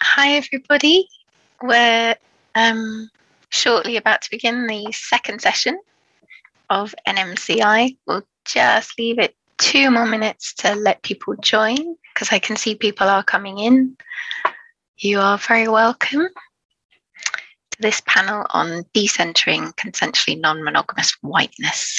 Hi, everybody. We're um, shortly about to begin the second session of NMCI. We'll just leave it two more minutes to let people join because I can see people are coming in. You are very welcome to this panel on decentering consensually non monogamous whiteness.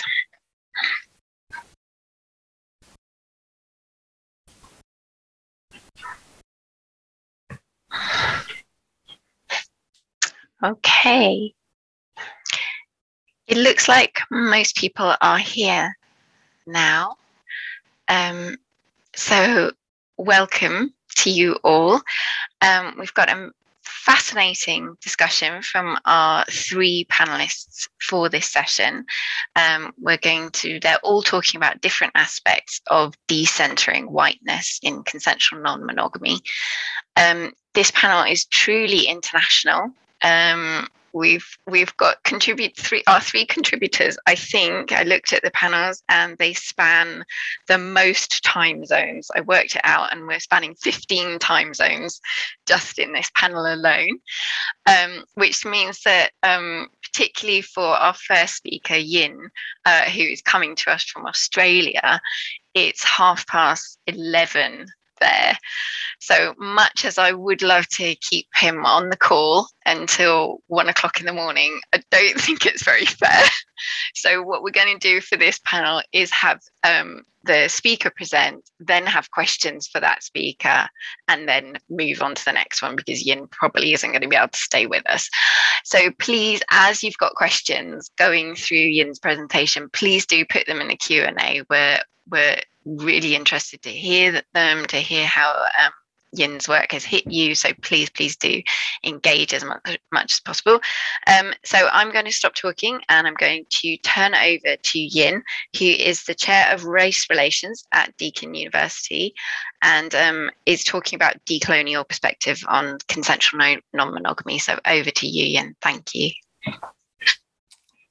Okay. It looks like most people are here now. Um, so, welcome to you all. Um, we've got a fascinating discussion from our three panelists for this session. Um, we're going to, they're all talking about different aspects of decentering whiteness in consensual non monogamy. This panel is truly international. Um, we've we've got contribute three our three contributors i think i looked at the panels and they span the most time zones i worked it out and we're spanning 15 time zones just in this panel alone um, which means that um, particularly for our first speaker yin uh, who is coming to us from australia it's half past 11 there. So much as I would love to keep him on the call until one o'clock in the morning, I don't think it's very fair. So, what we're going to do for this panel is have um, the speaker present, then have questions for that speaker, and then move on to the next one because Yin probably isn't going to be able to stay with us. So, please, as you've got questions going through Yin's presentation, please do put them in the Q and A. We're we're really interested to hear them, to hear how um, Yin's work has hit you. So please, please do engage as much, much as possible. Um, so I'm going to stop talking and I'm going to turn over to Yin, who is the chair of race relations at Deakin University and um, is talking about decolonial perspective on consensual non monogamy. So over to you, Yin. Thank you.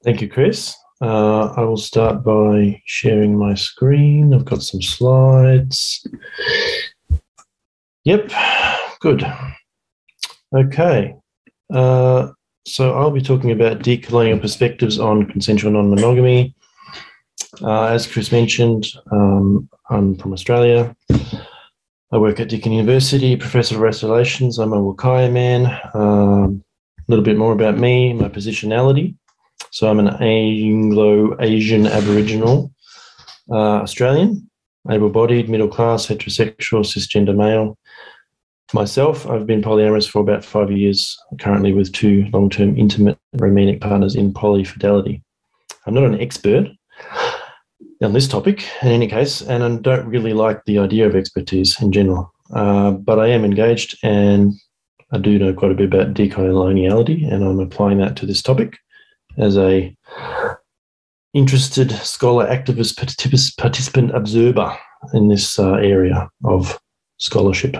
Thank you, Chris. Uh, I will start by sharing my screen. I've got some slides. Yep, good. Okay. Uh, so I'll be talking about decolonial perspectives on consensual non-monogamy. Uh, as Chris mentioned, um, I'm from Australia. I work at Deakin University, professor of race relations. I'm a Wakaya man. Um, a little bit more about me, my positionality. So I'm an Anglo Asian Aboriginal uh, Australian, able bodied, middle class, heterosexual, cisgender male. Myself, I've been polyamorous for about five years, currently with two long term intimate romantic partners in polyfidelity. I'm not an expert on this topic in any case, and I don't really like the idea of expertise in general. Uh, but I am engaged and I do know quite a bit about decoloniality, and I'm applying that to this topic as a interested scholar, activist, participant, observer in this uh, area of scholarship.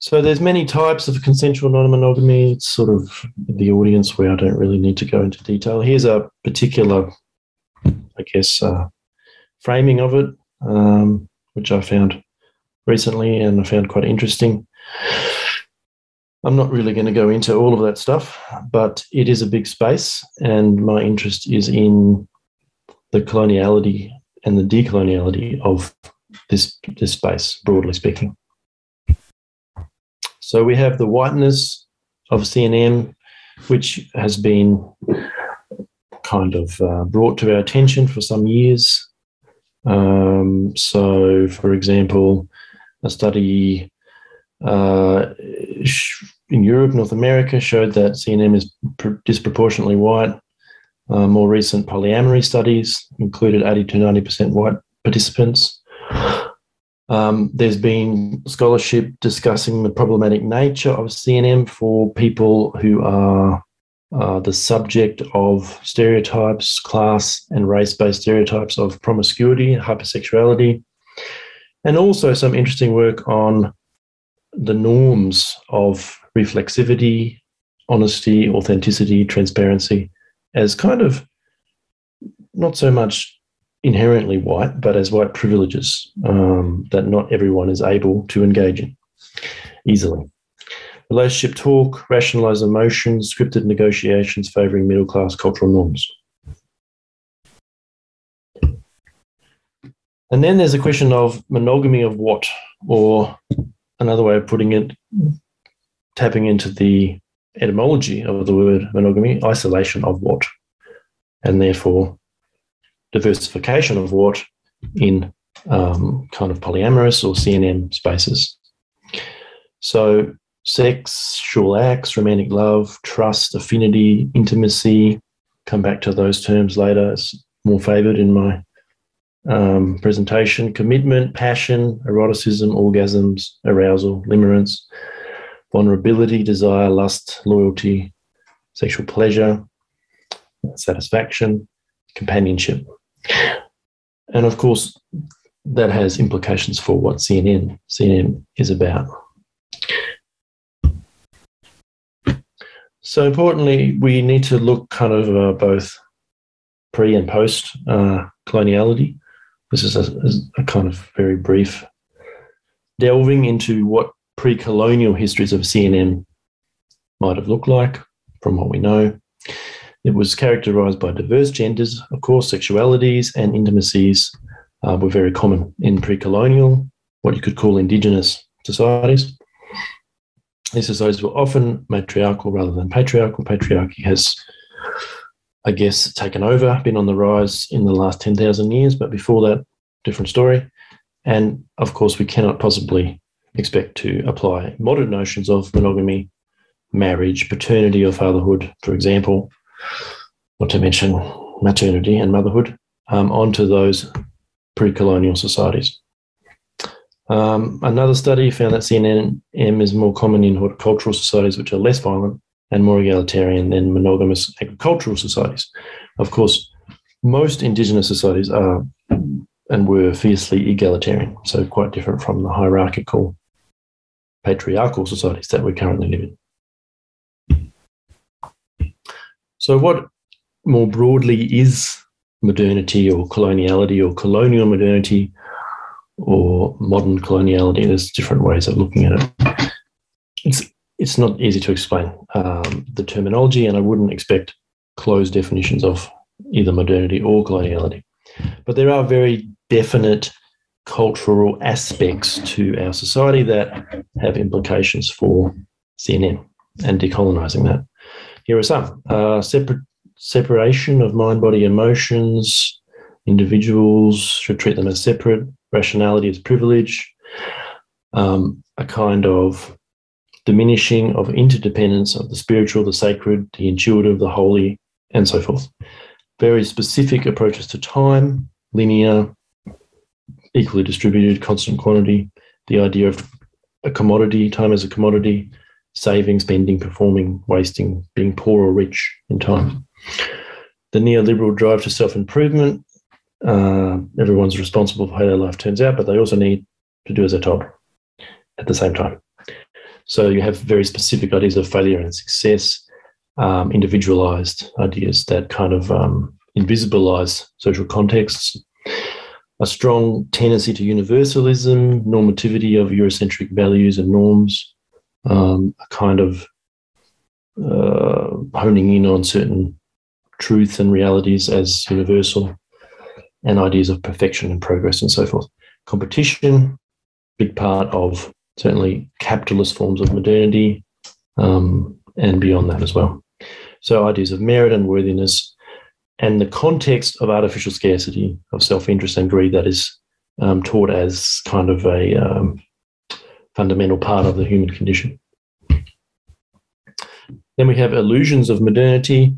So there's many types of consensual non-monogamy. It's sort of the audience where I don't really need to go into detail. Here's a particular, I guess, uh, framing of it, um, which I found recently and I found quite interesting. I'm not really going to go into all of that stuff, but it is a big space, and my interest is in the coloniality and the decoloniality of this this space, broadly speaking. So we have the whiteness of CNM, which has been kind of uh, brought to our attention for some years. Um, so, for example, a study uh, in Europe, North America showed that CNM is pr- disproportionately white. Uh, more recent polyamory studies included 80 to 90% white participants. Um, there's been scholarship discussing the problematic nature of CNM for people who are uh, the subject of stereotypes, class and race based stereotypes of promiscuity, hypersexuality, and also some interesting work on the norms of reflexivity, honesty, authenticity, transparency as kind of not so much inherently white, but as white privileges um, that not everyone is able to engage in. easily. Relationship talk, rationalized emotions, scripted negotiations favoring middle class cultural norms. And then there's a question of monogamy of what, or another way of putting it, tapping into the etymology of the word monogamy, isolation of what, and therefore diversification of what in um, kind of polyamorous or CNM spaces. So, sexual acts, romantic love, trust, affinity, intimacy, come back to those terms later. It's more favored in my um, presentation commitment, passion, eroticism, orgasms, arousal, limerence, vulnerability, desire, lust, loyalty, sexual pleasure, satisfaction, companionship. And of course, that has implications for what CNM CNM is about. So importantly, we need to look kind of uh, both pre and post uh, coloniality. This is a, a, kind of very brief delving into what pre-colonial histories of CNM might have looked like, from what we know. It was characterized by diverse genders, of course, sexualities and intimacies uh, were very common in pre colonial, what you could call indigenous societies. These societies were often matriarchal rather than patriarchal. Patriarchy has, I guess, taken over, been on the rise in the last 10,000 years, but before that, different story. And of course, we cannot possibly expect to apply modern notions of monogamy, marriage, paternity, or fatherhood, for example, not to mention maternity and motherhood, um, onto those pre colonial societies. Um, another study found that CNM is more common in horticultural societies, which are less violent and more egalitarian than monogamous agricultural societies. Of course, most indigenous societies are and were fiercely egalitarian, so quite different from the hierarchical patriarchal societies that we currently live in. So, what more broadly is modernity or coloniality or colonial modernity or modern coloniality? There's different ways of looking at it. It's it's not easy to explain um, the terminology, and I wouldn't expect closed definitions of either modernity or coloniality. But there are very definite cultural aspects to our society that have implications for CNM and decolonizing that. Here are some uh, separate, separation of mind, body, emotions. Individuals should treat them as separate. Rationality is privilege. Um, a kind of diminishing of interdependence of the spiritual, the sacred, the intuitive, the holy, and so forth. Very specific approaches to time, linear, equally distributed, constant quantity, the idea of a commodity, time as a commodity, saving, spending, performing, wasting, being poor or rich in time. The neoliberal drive to self improvement. Uh, everyone's responsible for how their life turns out, but they also need to do as they're told at the same time. So you have very specific ideas of failure and success, um, individualized ideas that kind of um, invisibilize social contexts a strong tendency to universalism, normativity of Eurocentric values and norms, um, a kind of uh, honing in on certain truths and realities as universal, and ideas of perfection and progress and so forth. Competition, big part of certainly capitalist forms of modernity, um, and beyond that as well. So ideas of merit and worthiness and the context of artificial scarcity, of self interest and greed that is um, taught as kind of a um, fundamental part of the human condition. Then we have illusions of modernity,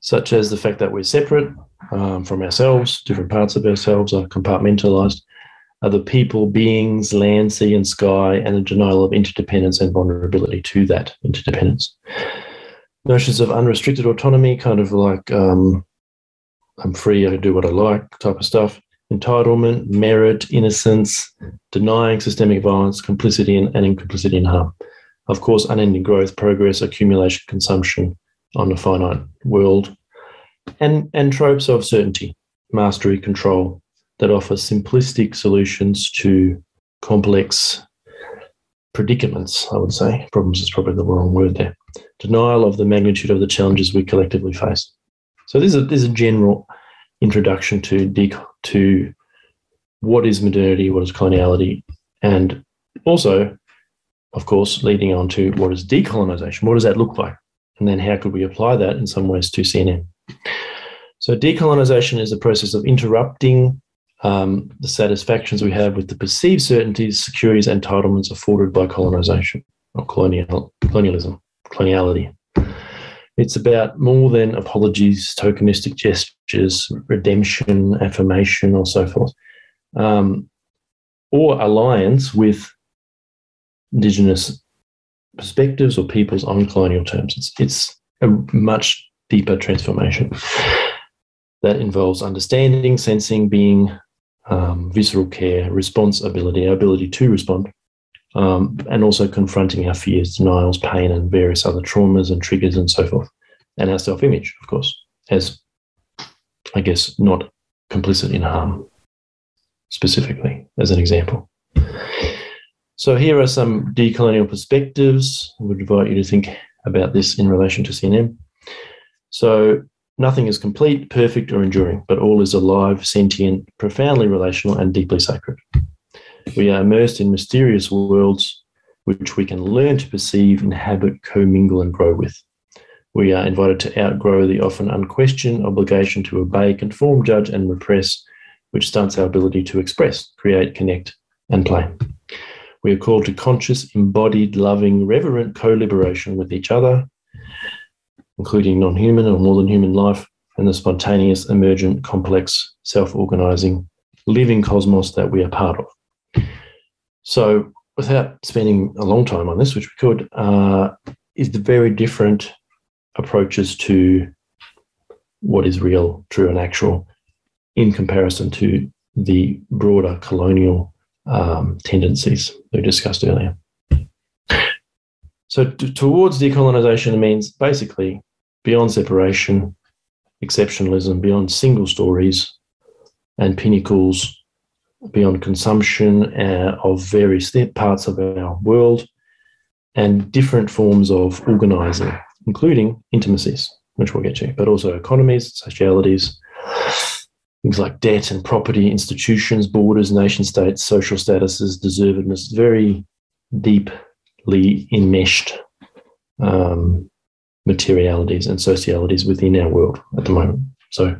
such as the fact that we're separate um, from ourselves, different parts of ourselves are compartmentalized. Other people, beings, land, sea, and sky, and the denial of interdependence and vulnerability to that interdependence. Notions of unrestricted autonomy, kind of like um, I'm free, I can do what I like type of stuff. Entitlement, merit, innocence, denying systemic violence, complicity, and, and incomplicity in harm. Of course, unending growth, progress, accumulation, consumption on a finite world, and, and tropes of certainty, mastery, control that offer simplistic solutions to complex predicaments, I would say. Problems is probably the wrong word there. Denial of the magnitude of the challenges we collectively face. So this is a, this is a general introduction to de- to what is modernity, what is coloniality, and also, of course, leading on to what is decolonization. What does that look like? And then how could we apply that in some ways to CNM? So decolonization is a process of interrupting um, the satisfactions we have with the perceived certainties, securities, entitlements afforded by colonization or colonial, colonialism, coloniality. It's about more than apologies, tokenistic gestures, redemption, affirmation, or so forth, um, or alliance with Indigenous perspectives or peoples on colonial terms. It's, it's a much deeper transformation that involves understanding, sensing, being, um, visceral care, responsibility, our ability to respond, um, and also confronting our fears, denials, pain, and various other traumas and triggers and so forth, and our self image, of course, as I guess not complicit in harm, specifically, as an example. So, here are some decolonial perspectives. I would invite you to think about this in relation to CNM. So, Nothing is complete, perfect, or enduring, but all is alive, sentient, profoundly relational, and deeply sacred. We are immersed in mysterious worlds which we can learn to perceive, inhabit, commingle, and grow with. We are invited to outgrow the often unquestioned obligation to obey, conform, judge, and repress, which stunts our ability to express, create, connect, and play. We are called to conscious, embodied, loving, reverent co liberation with each other, including non human or more than human life, and the spontaneous, emergent, complex, self organizing, living cosmos that we are part of. So, without spending a long time on this, which we could, uh, is the very different approaches to what is real, true, and actual in comparison to the broader colonial um, tendencies we discussed earlier. So, t- towards decolonization means basically beyond separation, exceptionalism, beyond single stories and pinnacles, beyond consumption uh, of various parts of our world, and different forms of organizing, including intimacies, which we'll get to, but also economies, socialities, things like debt and property, institutions, borders, nation states, social statuses, deservedness, very deeply enmeshed um, materialities and socialities within our world at the moment. So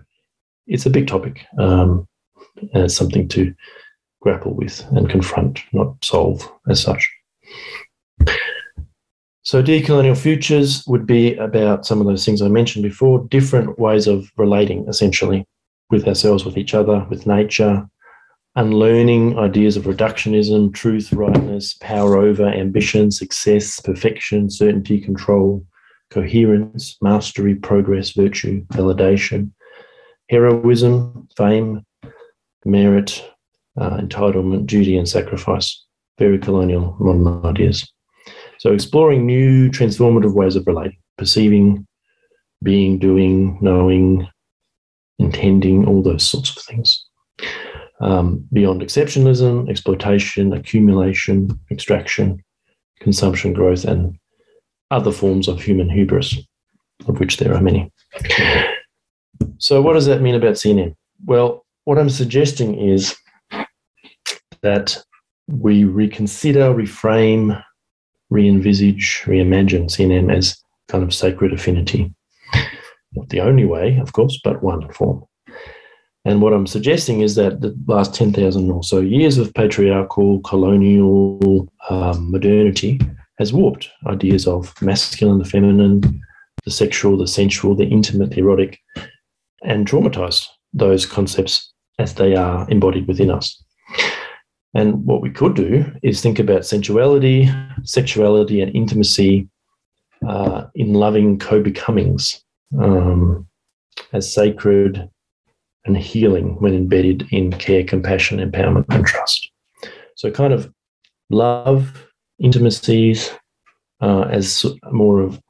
it's a big topic, um, and it's something to grapple with and confront, not solve as such. So, decolonial futures would be about some of those things I mentioned before, different ways of relating essentially with ourselves, with each other, with nature, unlearning ideas of reductionism, truth, rightness, power over, ambition, success, perfection, certainty, control, coherence, mastery, progress, virtue, validation, heroism, fame, merit, uh, entitlement, duty, and sacrifice. Very colonial modern ideas. So, exploring new transformative ways of relating, perceiving, being, doing, knowing, intending, all those sorts of things. Um, beyond exceptionalism, exploitation, accumulation, extraction, consumption, growth, and other forms of human hubris, of which there are many. So, what does that mean about CNM? Well, what I'm suggesting is that we reconsider, reframe, re envisage, reimagine CNM as kind of sacred affinity. Not the only way, of course, but one form. And what I'm suggesting is that the last 10,000 or so years of patriarchal, colonial um, modernity has warped ideas of masculine, the feminine, the sexual, the sensual, the intimate, the erotic, and traumatized those concepts as they are embodied within us. And what we could do is think about sensuality, sexuality, and intimacy uh, in loving co becomings um, as sacred and healing when embedded in care, compassion, empowerment, and trust. So, kind of love intimacies uh, as more of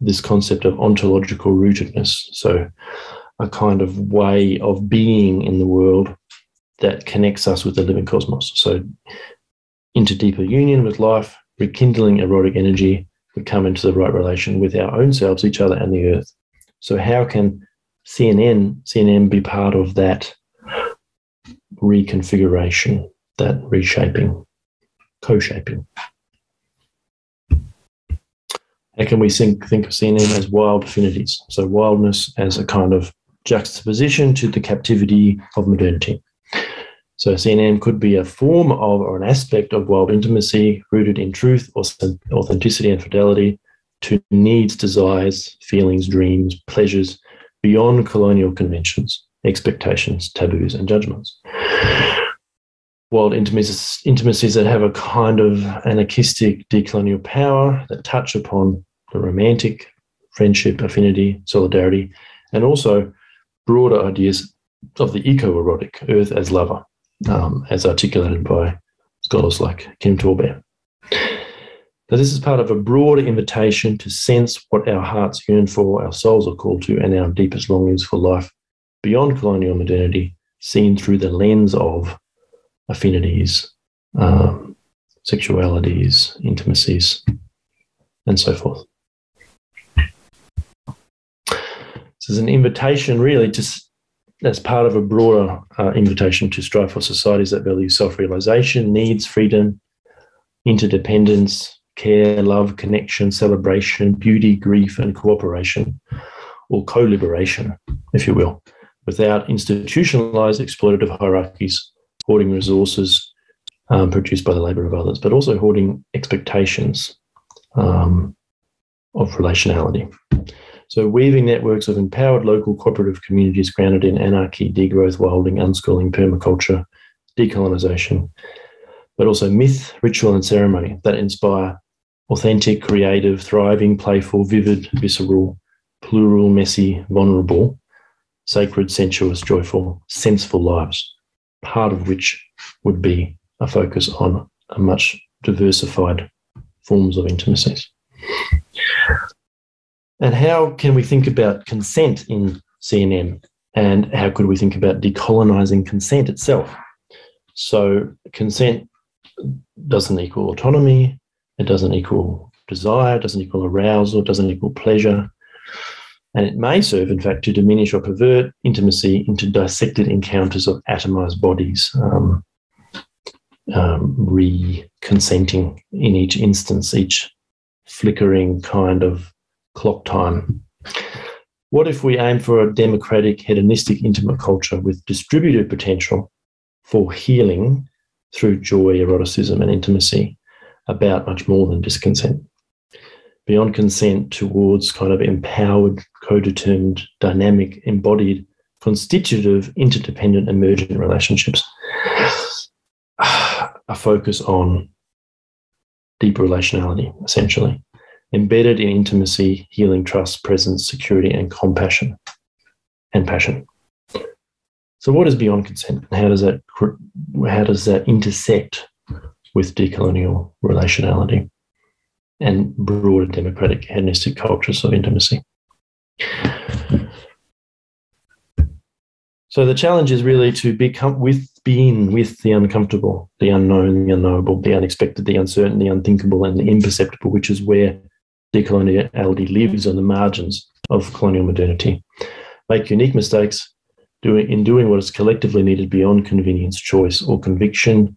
this concept of ontological rootedness. So, a kind of way of being in the world that connects us with the living cosmos. So, into deeper union with life, rekindling erotic energy, we come into the right relation with our own selves, each other, and the earth. So, how can CNM, CNM be part of that reconfiguration, that reshaping, co shaping? Can we think, think of CNM as wild affinities? So, wildness as a kind of juxtaposition to the captivity of modernity. So CNM could be a form of or an aspect of wild intimacy rooted in truth, authenticity, and fidelity to needs, desires, feelings, dreams, pleasures beyond colonial conventions, expectations, taboos, and judgments. Wild intimacies, intimacies that have a kind of anarchistic decolonial power that touch upon the romantic, friendship, affinity, solidarity, and also broader ideas of the eco-erotic, earth as lover, um, as articulated by scholars like Kim TallBear. So this is part of a broader invitation to sense what our hearts yearn for, our souls are called to, and our deepest longings for life beyond colonial modernity, seen through the lens of affinities, um, sexualities, intimacies, and so forth. Is an invitation, really, to as part of a broader uh, invitation to strive for societies that value self-realization, needs freedom, interdependence, care, love, connection, celebration, beauty, grief, and cooperation, or co liberation, if you will, without institutionalized exploitative hierarchies, hoarding resources um, produced by the labor of others, but also hoarding expectations um, of relationality. So, weaving networks of empowered local cooperative communities grounded in anarchy, degrowth, wilding, unschooling, permaculture, decolonization, but also myth, ritual, and ceremony that inspire authentic, creative, thriving, playful, vivid, visceral, plural, messy, vulnerable, sacred, sensuous, joyful, senseful lives, part of which would be a focus on a much diversified forms of intimacies. And how can we think about consent in CNM? And how could we think about decolonizing consent itself? So, consent doesn't equal autonomy, it doesn't equal desire, it doesn't equal arousal, it doesn't equal pleasure. And it may serve, in fact, to diminish or pervert intimacy into dissected encounters of atomized bodies, um, um, re consenting in each instance, each flickering kind of clock time. What if we aim for a democratic, hedonistic, intimate culture with distributed potential for healing through joy, eroticism, and intimacy? about much more than just consent. Beyond consent towards kind of empowered, co determined, dynamic, embodied, constitutive, interdependent, emergent relationships. A focus on deep relationality, essentially, embedded in intimacy, healing, trust, presence, security, and compassion and passion. So, what is beyond consent, and how does that how does that intersect with decolonial relationality and broader democratic hedonistic cultures of intimacy. So the challenge is really to become with being with the uncomfortable, the unknown, the unknowable, the unexpected, the uncertain, the unthinkable, and the imperceptible, which is where decoloniality lives on the margins of colonial modernity. Make unique mistakes doing, in doing what is collectively needed beyond convenience, choice, or conviction,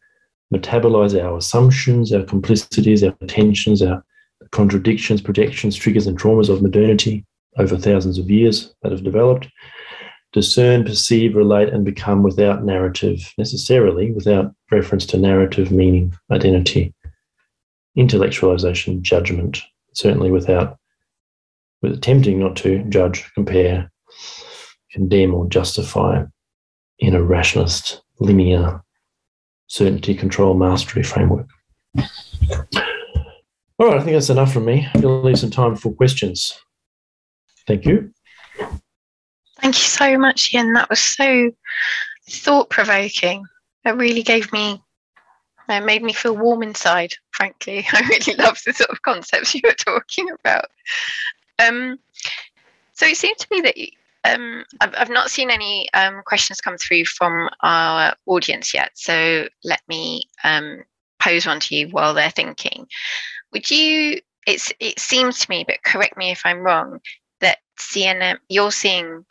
metabolize our assumptions, our complicities, our tensions, our contradictions, projections, triggers, and traumas of modernity over thousands of years that have developed. Discern, perceive, relate, and become without narrative, necessarily without reference to narrative, meaning, identity, intellectualization, judgment, certainly without with attempting not to judge, compare, condemn, or justify in a rationalist, linear, certainty, control, mastery framework. All right, I think that's enough from me. We'll leave some time for questions. Thank you. Thank you so much, Yin. That was so thought provoking. It really gave me, it made me feel warm inside, frankly. I really love the sort of concepts you were talking about. Um, so it seemed to me that um, I've, I've not seen any um, questions come through from our audience yet, so let me um, pose one to you while they're thinking. Would you? It's it seems to me, but correct me if I'm wrong, that CNM you're seeing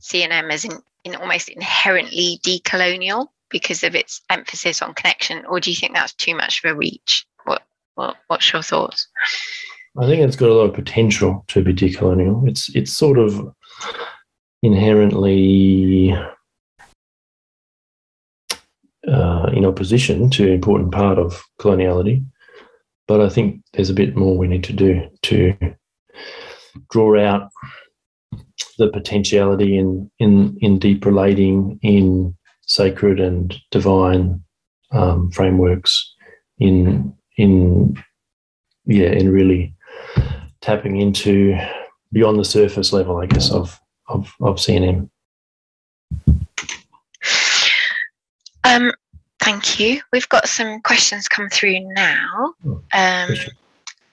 CNM as in, in almost inherently decolonial because of its emphasis on connection, or do you think that's too much of a reach? What what what's your thoughts? I think it's got a lot of potential to be decolonial. It's it's sort of inherently uh, in opposition to an important part of coloniality. But I think there's a bit more we need to do to draw out the potentiality in in in deep relating in sacred and divine um, frameworks in in yeah in really tapping into beyond the surface level, I guess, of of of CNM. Um, thank you. We've got some questions come through now. Oh, Um,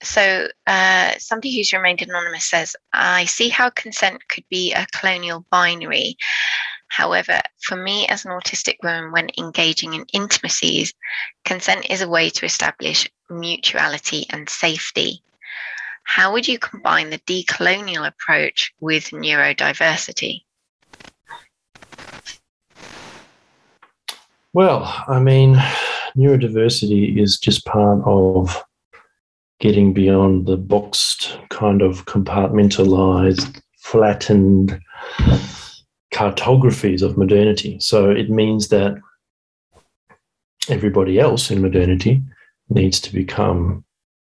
so uh, somebody who's remained anonymous says, I see how consent could be a colonial binary. However, for me as an autistic woman, when engaging in intimacies, consent is a way to establish mutuality and safety. How would you combine the decolonial approach with neurodiversity? Well, I mean, neurodiversity is just part of getting beyond the boxed, kind of compartmentalized, flattened cartographies of modernity. So it means that everybody else in modernity needs to become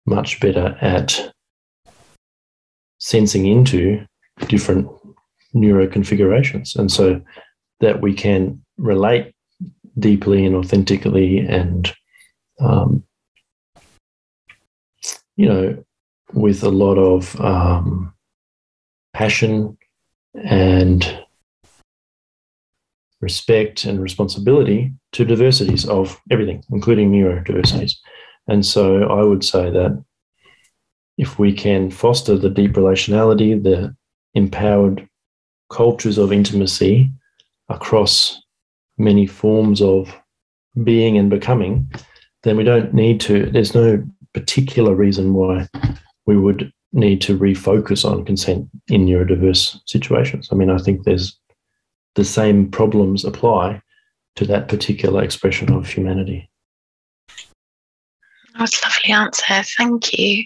much better at sensing into different neuroconfigurations. And so that we can relate deeply and authentically and um, you know with a lot of um, passion and respect and responsibility to diversities of everything including neurodiversities and so i would say that if we can foster the deep relationality the empowered cultures of intimacy across many forms of being and becoming, then we don't need to, there's no particular reason why we would need to refocus on consent in neurodiverse situations. I mean, I think there's the same problems apply to that particular expression of humanity. That's a lovely answer. Thank you.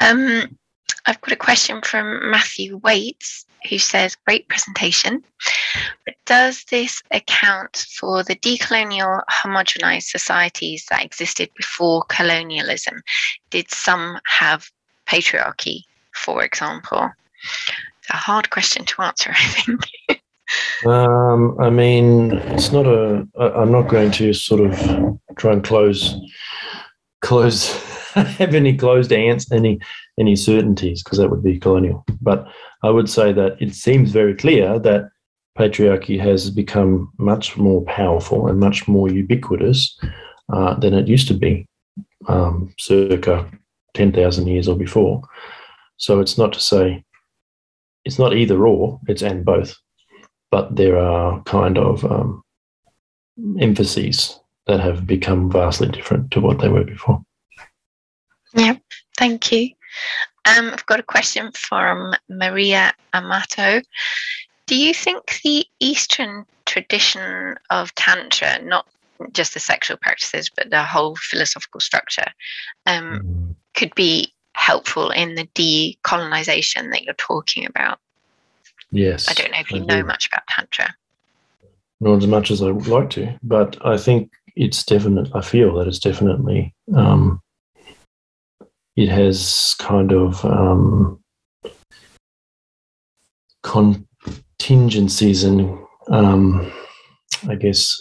Um, I've got a question from Matthew Waites who says, Great presentation. But does this account for the decolonial homogenized societies that existed before colonialism? Did some have patriarchy, for example? It's a hard question to answer, I think. Um, I mean, it's not a. I- I'm not going to sort of try and close, close, have any closed ants, any any certainties, because that would be colonial. But I would say that it seems very clear that patriarchy has become much more powerful and much more ubiquitous uh, than it used to be, um, circa ten thousand years or before. So it's not to say it's not either or; it's and both but there are kind of um, emphases that have become vastly different to what they were before. Yeah, thank you. Um, I've got a question from Maria Amato. Do you think the Eastern tradition of Tantra, not just the sexual practices, but the whole philosophical structure, um, could be helpful in the decolonization that you're talking about? Yes. I don't know if you know much about Tantra. Not as much as I would like to, but I think it's definite. I feel that it's definitely. Um, it has kind of um, contingencies and, um, I guess,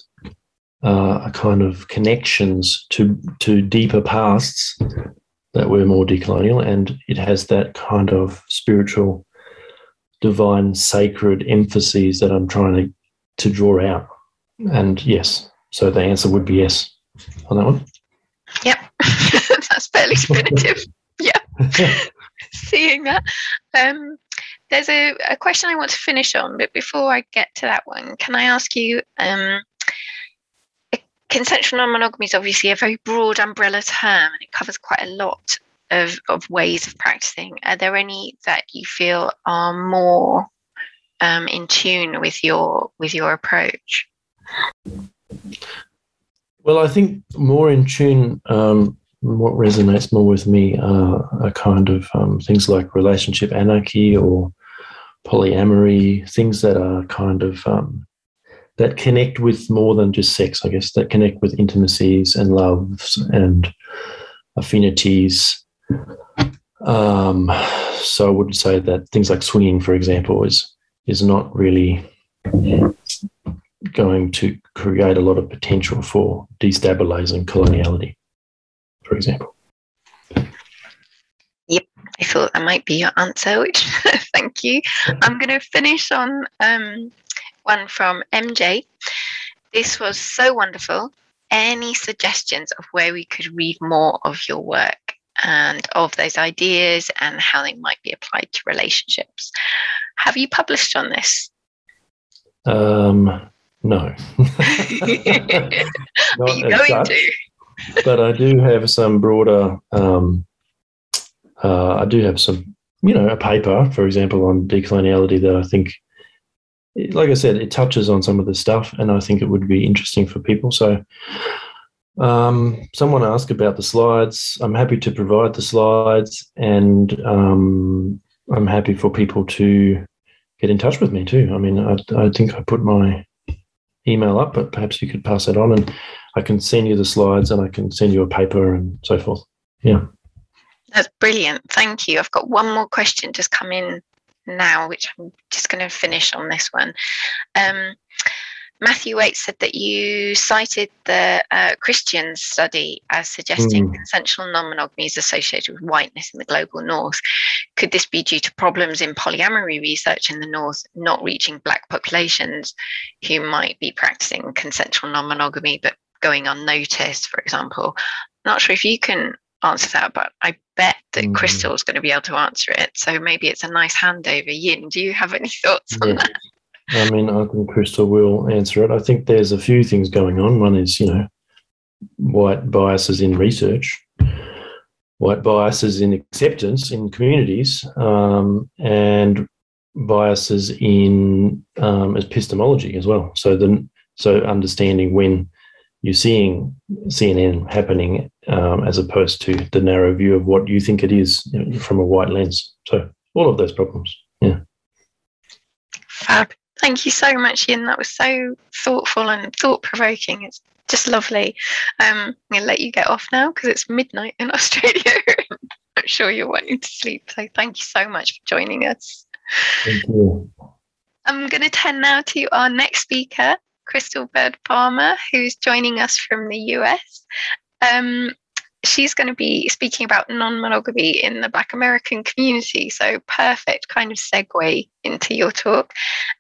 uh, a kind of connections to to deeper pasts that were more decolonial, and it has that kind of spiritual, divine, sacred emphases that I'm trying to to draw out. And yes, so the answer would be yes on that one. Yep, that's fairly definitive. Yeah, seeing that. Um, there's a, a question I want to finish on, but before I get to that one, can I ask you um, consensual non-monogamy is obviously a very broad umbrella term and it covers quite a lot of, of ways of practicing. Are there any that you feel are more um, in tune with your with your approach? Well, I think more in tune. Um, what resonates more with me are, are kind of um, things like relationship anarchy or polyamory, things that are kind of um, that connect with more than just sex, I guess, that connect with intimacies and loves and affinities. Um, so I would say that things like swinging, for example, is is not really going to create a lot of potential for destabilizing coloniality, for example. Yep, I thought that might be your answer, which thank you. I'm going to finish on um, one from MJ. This was so wonderful. Any suggestions of where we could read more of your work and of those ideas and how they might be applied to relationships? Have you published on this? Um, no. Are you going such, to? but I do have some broader. Um, uh, I do have some, you know, a paper, for example, on decoloniality that I think, like I said, it touches on some of the stuff, and I think it would be interesting for people. So, um, someone asked about the slides. I'm happy to provide the slides, and um, I'm happy for people to get in touch with me too. I mean, I, I think I put my email up, but perhaps you could pass it on and I can send you the slides and I can send you a paper and so forth. Yeah. That's brilliant. Thank you. I've got one more question just come in now, which I'm just going to finish on this one. Um, Matthew Waite said that you cited the uh, Christian study as suggesting mm. consensual non monogamy is associated with whiteness in the global north. Could this be due to problems in polyamory research in the north not reaching black populations who might be practicing consensual non monogamy but going unnoticed, for example? Not sure if you can answer that, but I bet that mm. Crystal's going to be able to answer it. So maybe it's a nice handover. Yin, do you have any thoughts on yeah. that? I mean, I think Crystal will answer it. I think there's a few things going on. One is, you know, white biases in research, white biases in acceptance in communities, um, and biases in um, epistemology as well. So the so understanding when you're seeing CNM happening um, as opposed to the narrow view of what you think it is you know, from a white lens. So all of those problems. Yeah. Fab. Thank you so much, Yin. That was so thoughtful and thought provoking. It's just lovely. Um, I'm going to let you get off now because it's midnight in Australia. I'm sure you're wanting to sleep. So thank you so much for joining us. Thank you. I'm going to turn now to our next speaker, Crystal Byrd Farmer, who's joining us from the US. Um, she's going to be speaking about non monogamy in the Black American community. So, perfect kind of segue into your talk.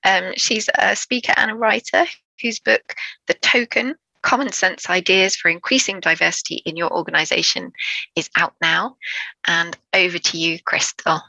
Um, she's a speaker and a writer whose book, The Token Common Sense Ideas for Increasing Diversity in Your Organization, is out now. And over to you, Crystal.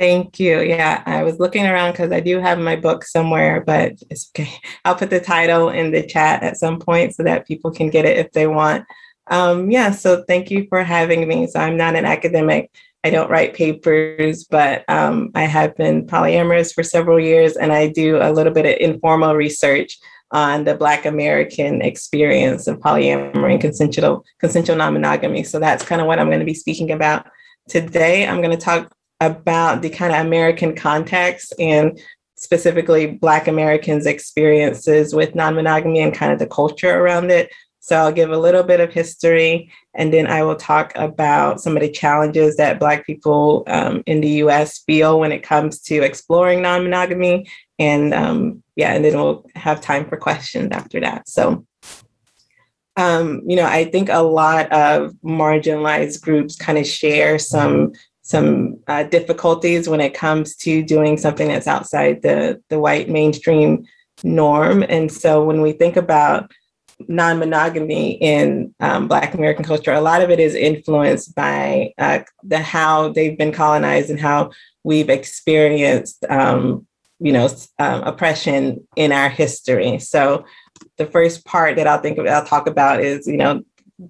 Thank you. Yeah, I was looking around because I do have my book somewhere, but it's okay. I'll put the title in the chat at some point so that people can get it if they want. Um, yeah, so thank you for having me. So I'm not an academic. I don't write papers, but um, I have been polyamorous for several years, and I do a little bit of informal research on the Black American experience of polyamory and consensual consensual non-monogamy. So that's kind of what I'm going to be speaking about today. I'm going to talk about the kind of American context and specifically Black Americans' experiences with non monogamy and kind of the culture around it. So I'll give a little bit of history and then I will talk about some of the challenges that Black people um, in the US feel when it comes to exploring non monogamy. And um, yeah, and then we'll have time for questions after that. So, um, you know, I think a lot of marginalized groups kind of share some some uh, difficulties when it comes to doing something that's outside the, the white mainstream norm. And so when we think about non monogamy in um, Black American culture, a lot of it is influenced by uh, the how they've been colonized and how we've experienced um, you know, um, oppression in our history. So the first part that I'll think of, I'll talk about is, you know,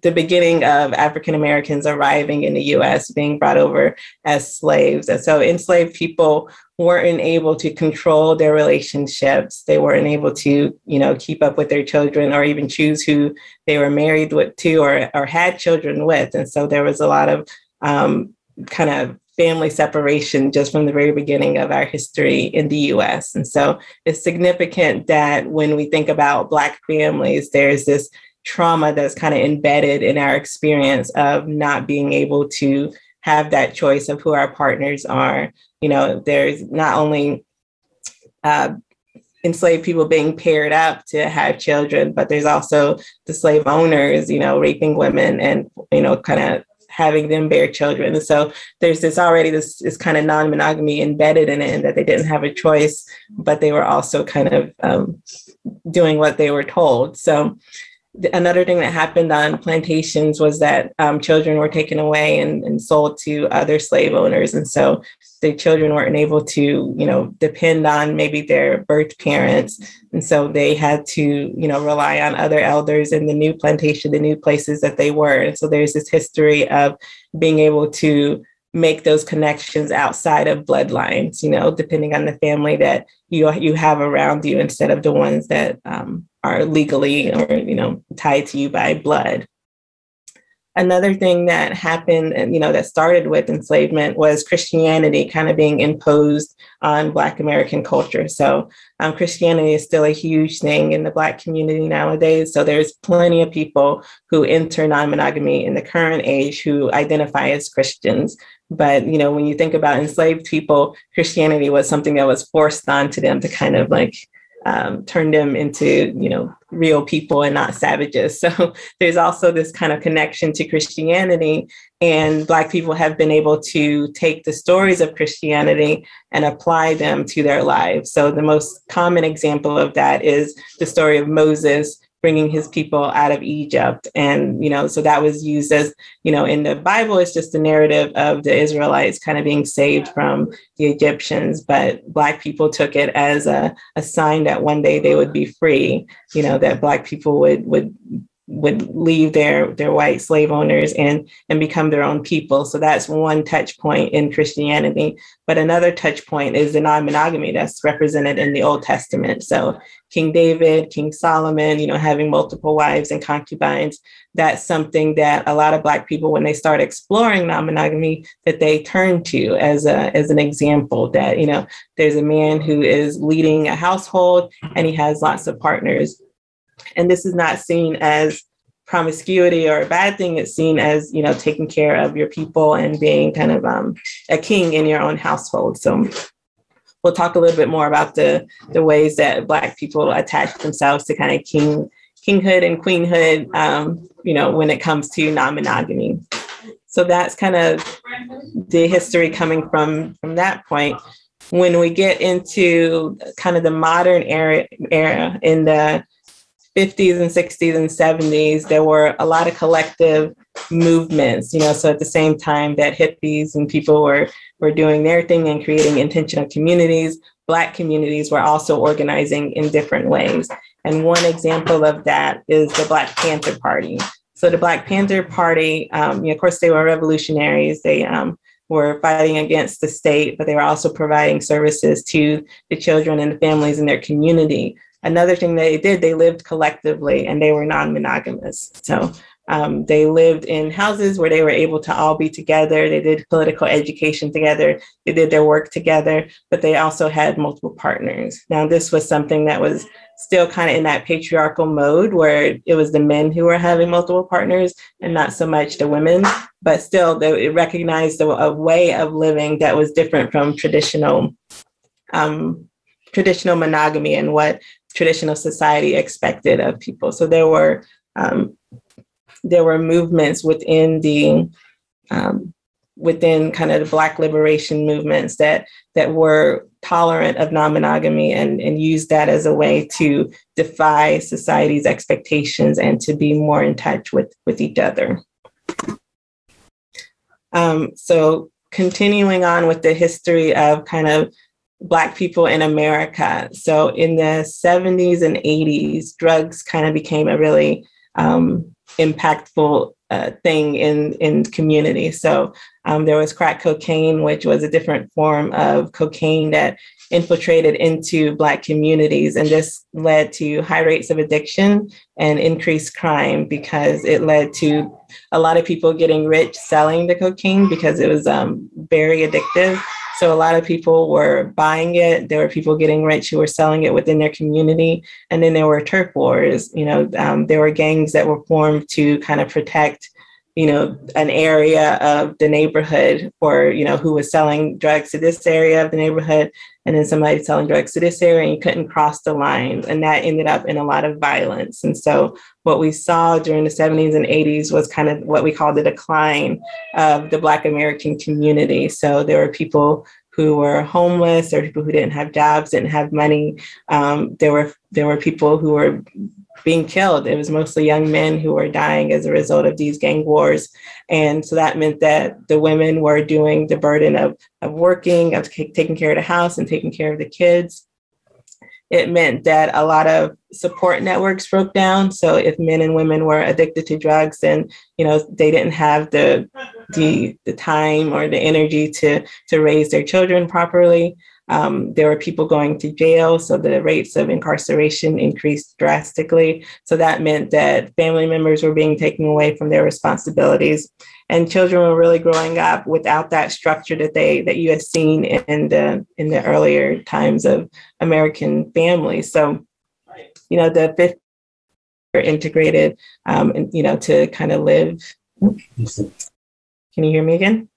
the beginning of African Americans arriving in the US, being brought over as slaves. And so enslaved people weren't able to control their relationships. They weren't able to, you know, keep up with their children or even choose who they were married with to or, or had children with. And so there was a lot of um, kind of family separation just from the very beginning of our history in the US. And so it's significant that when we think about Black families, there's this trauma that's kind of embedded in our experience of not being able to have that choice of who our partners are. You know, there's not only uh, enslaved people being paired up to have children, but there's also the slave owners, you know, raping women and, you know, kind of having them bear children. So there's this already this, this kind of non-monogamy embedded in it and that they didn't have a choice, but they were also kind of um, doing what they were told. So another thing that happened on plantations was that um, children were taken away and, and, sold to other slave owners. And so the children weren't able to you know depend on maybe their birth parents. And so they had to you know rely on other elders in the new plantation the new places that they were. And so there's this history of being able to make those connections outside of bloodlines you know depending on the family that you you have around you instead of the ones that um, are legally or you know tied to you by blood. Another thing that happened and you know that started with enslavement was christianity kind of being imposed on black american culture. So um, christianity is still a huge thing in the black community nowadays. So there's plenty of people who enter non-monogamy in the current age who identify as christians. But you know when you think about enslaved people christianity was something that was forced onto them to kind of like um, turn them into you know real people and not savages. So there's also this kind of connection to christianity and black people have been able to take the stories of christianity and apply them to their lives. So the most common example of that is the story of moses bringing his people out of Egypt. And, you know, so that was used as, you know, in the Bible, it's just the narrative of the Israelites kind of being saved from the Egyptians. But Black people took it as a, a sign that one day they would be free, you know, that Black people would, would would leave their their white slave owners and and become their own people. So that's one touch point in christianity. But another touch point is the non-monogamy that's represented in the old testament. So king david king solomon you know having multiple wives and concubines that's something that a lot of black people when they start exploring non-monogamy that they turn to as a as an example that you know there's a man who is leading a household and he has lots of partners and this is not seen as promiscuity or a bad thing. It's seen as you know taking care of your people and being kind of um, a king in your own household. So we'll talk a little bit more about the the ways that black people attach themselves to kind of king kinghood and queenhood um, you know when it comes to non-monogamy. So that's kind of the history coming from from that point. When we get into kind of the modern era, era in the 50s and 60s and 70s, there were a lot of collective movements, you know, so at the same time that hippies and people were, were doing their thing and creating intentional communities, Black communities were also organizing in different ways. And one example of that is the Black Panther Party. So the Black Panther Party, um, you know, of course, they were revolutionaries. They um, were fighting against the state, but they were also providing services to the children and the families in their community another thing that they did, they lived collectively and they were non monogamous. So um, they lived in houses where they were able to all be together. They did political education together. They did their work together, but they also had multiple partners. Now, this was something that was still kind of in that patriarchal mode where it was the men who were having multiple partners and not so much the women, but still they recognized a, a way of living that was different from traditional um, traditional monogamy and what traditional society expected of people. So there were um, there were movements within the um, within kind of the Black liberation movements that that were tolerant of non-monogamy and, and used that as a way to defy society's expectations and to be more in touch with with each other. Um, so continuing on with the history of kind of Black people in America. So in the 70s and 80s, drugs kind of became a really um, impactful uh, thing in in community. So um, there was crack cocaine, which was a different form of cocaine that infiltrated into Black communities, and this led to high rates of addiction and increased crime because it led to a lot of people getting rich selling the cocaine because it was um, very addictive. So a lot of people were buying it. There were people getting rich who were selling it within their community, and then there were turf wars. You know, um, there were gangs that were formed to kind of protect you know, an area of the neighborhood or, you know, who was selling drugs to this area of the neighborhood and then somebody selling drugs to this area and you couldn't cross the lines. And that ended up in a lot of violence. And so what we saw during the 70s and 80s was kind of what we call the decline of the Black American community. So there were people who were homeless, were people who didn't have jobs, didn't have money. Um, there were there were people who were being killed. It was mostly young men who were dying as a result of these gang wars. And so that meant that the women were doing the burden of, of working, of c- taking care of the house and taking care of the kids. It meant that a lot of support networks broke down. So if men and women were addicted to drugs and you know they didn't have the the, the time or the energy to to raise their children properly, um, there were people going to jail, so the rates of incarceration increased drastically. So that meant that family members were being taken away from their responsibilities, and children were really growing up without that structure that they that you had seen in the in the earlier times of American families. So, you know, the fifth were integrated, um, and you know, to kind of live. Can you hear me again?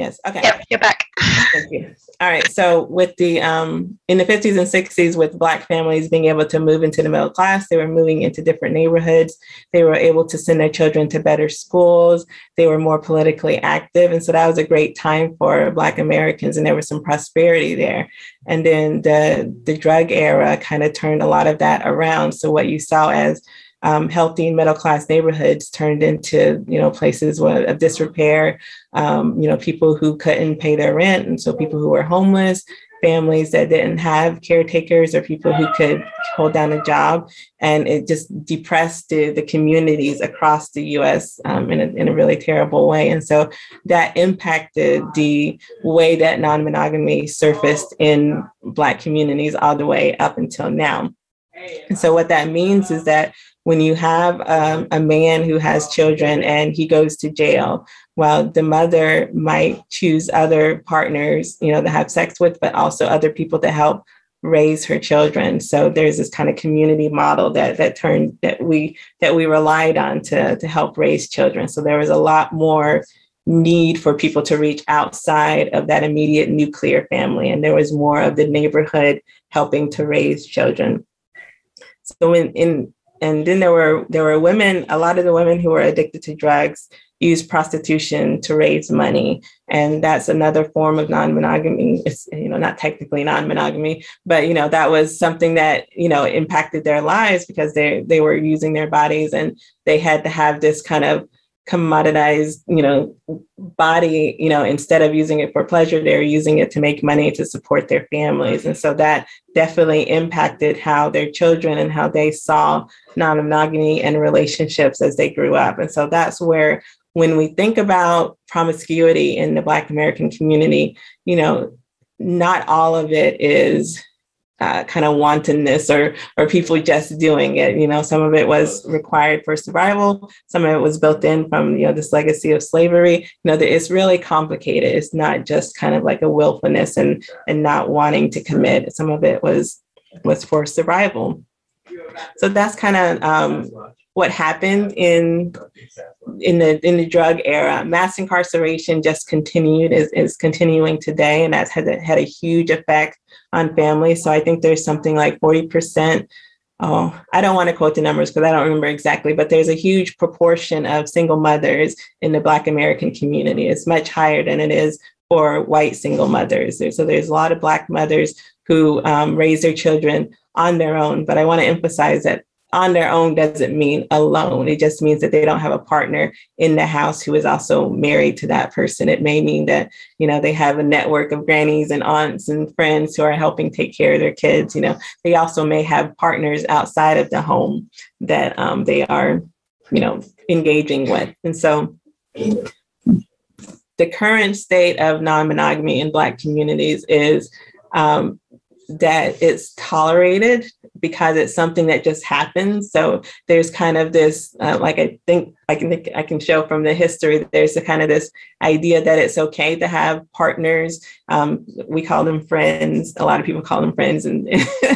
Yes. Okay. Yep, you're back. Thank you. All right. So with the um, in the 50s and 60s, with Black families being able to move into the middle class, they were moving into different neighborhoods. They were able to send their children to better schools. They were more politically active, and so that was a great time for Black Americans, and there was some prosperity there. And then the the drug era kind of turned a lot of that around. So what you saw as um, healthy middle class neighborhoods turned into you know places of disrepair. Um, you know people who couldn't pay their rent and so people who were homeless families that didn't have caretakers or people who could hold down a job. And it just depressed the, the communities across the us um, in, a, in a really terrible way. And so that impacted the way that non-monogamy surfaced in black communities all the way up until now. And so what that means is that when you have um, a man who has children and he goes to jail, well, the mother might choose other partners, you know, to have sex with, but also other people to help raise her children. So there's this kind of community model that that turned that we that we relied on to to help raise children. So there was a lot more need for people to reach outside of that immediate nuclear family, and there was more of the neighborhood helping to raise children. So in in and then there were there were women a lot of the women who were addicted to drugs used prostitution to raise money. And that's another form of non-monogamy. It's you know not technically non-monogamy but you know that was something that you know impacted their lives because they they were using their bodies and they had to have this kind of commoditized, you know, body, you know, instead of using it for pleasure, they're using it to make money to support their families. And so that definitely impacted how their children and how they saw non-monogamy and relationships as they grew up. And so that's where when we think about promiscuity in the Black American community, you know, not all of it is uh, kind of wantonness or or people just doing it. You know, some of it was required for survival. Some of it was built in from you know this legacy of slavery. You know, it's really complicated. It's not just kind of like a willfulness and and not wanting to commit. Some of it was was for survival. So that's kind of um, what happened in in the in the drug era. Mass incarceration just continued is, is continuing today, and that's had a, had a huge effect on families. So I think there's something like forty percent. Oh, I don't want to quote the numbers because I don't remember exactly, but there's a huge proportion of single mothers in the Black American community. It's much higher than it is for white single mothers. So there's a lot of Black mothers who um, raise their children on their own. But I want to emphasize that on their own doesn't mean alone. It just means that they don't have a partner in the house who is also married to that person. It may mean that, you know, they have a network of grannies and aunts and friends who are helping take care of their kids. You know, they also may have partners outside of the home that um, they are, you know, engaging with. And so the current state of non monogamy in Black communities is um, that it's tolerated because it's something that just happens. So there's kind of this, uh, like I think I can I can show from the history. There's a kind of this idea that it's okay to have partners. Um, we call them friends. A lot of people call them friends, and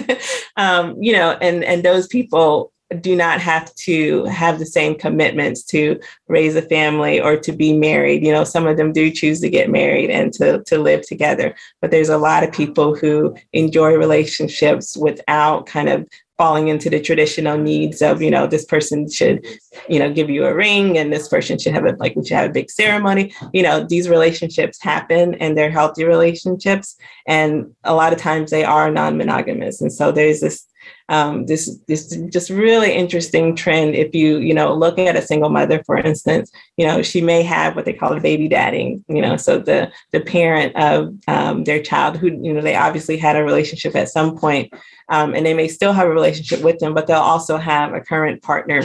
um, you know, and and those people do not have to have the same commitments to raise a family or to be married. You know, some of them do choose to get married and to, to live together, but there's a lot of people who enjoy relationships without kind of falling into the traditional needs of you know this person should you know give you a ring and this person should have a like we should have a big ceremony you know these relationships happen and they're healthy relationships and a lot of times they are non-monogamous and so there's this um, this this just really interesting trend. If you you know look at a single mother, for instance, you know she may have what they call a baby daddy. You know, so the the parent of um, their child who you know they obviously had a relationship at some point, um, and they may still have a relationship with them, but they'll also have a current partner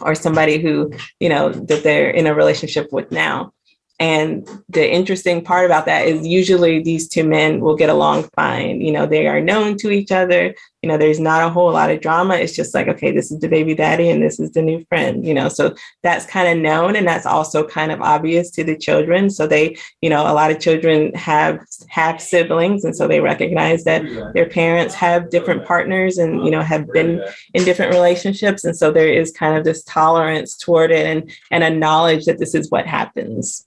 or somebody who you know that they're in a relationship with now and the interesting part about that is usually these two men will get along fine. You know, they are known to each other. You know, there's not a whole lot of drama. It's just like, okay, this is the baby daddy and this is the new friend, you know. So that's kind of known and that's also kind of obvious to the children. So they, you know, a lot of children have have siblings and so they recognize that their parents have different partners and, you know, have been in different relationships. And so there is kind of this tolerance toward it and and a knowledge that this is what happens.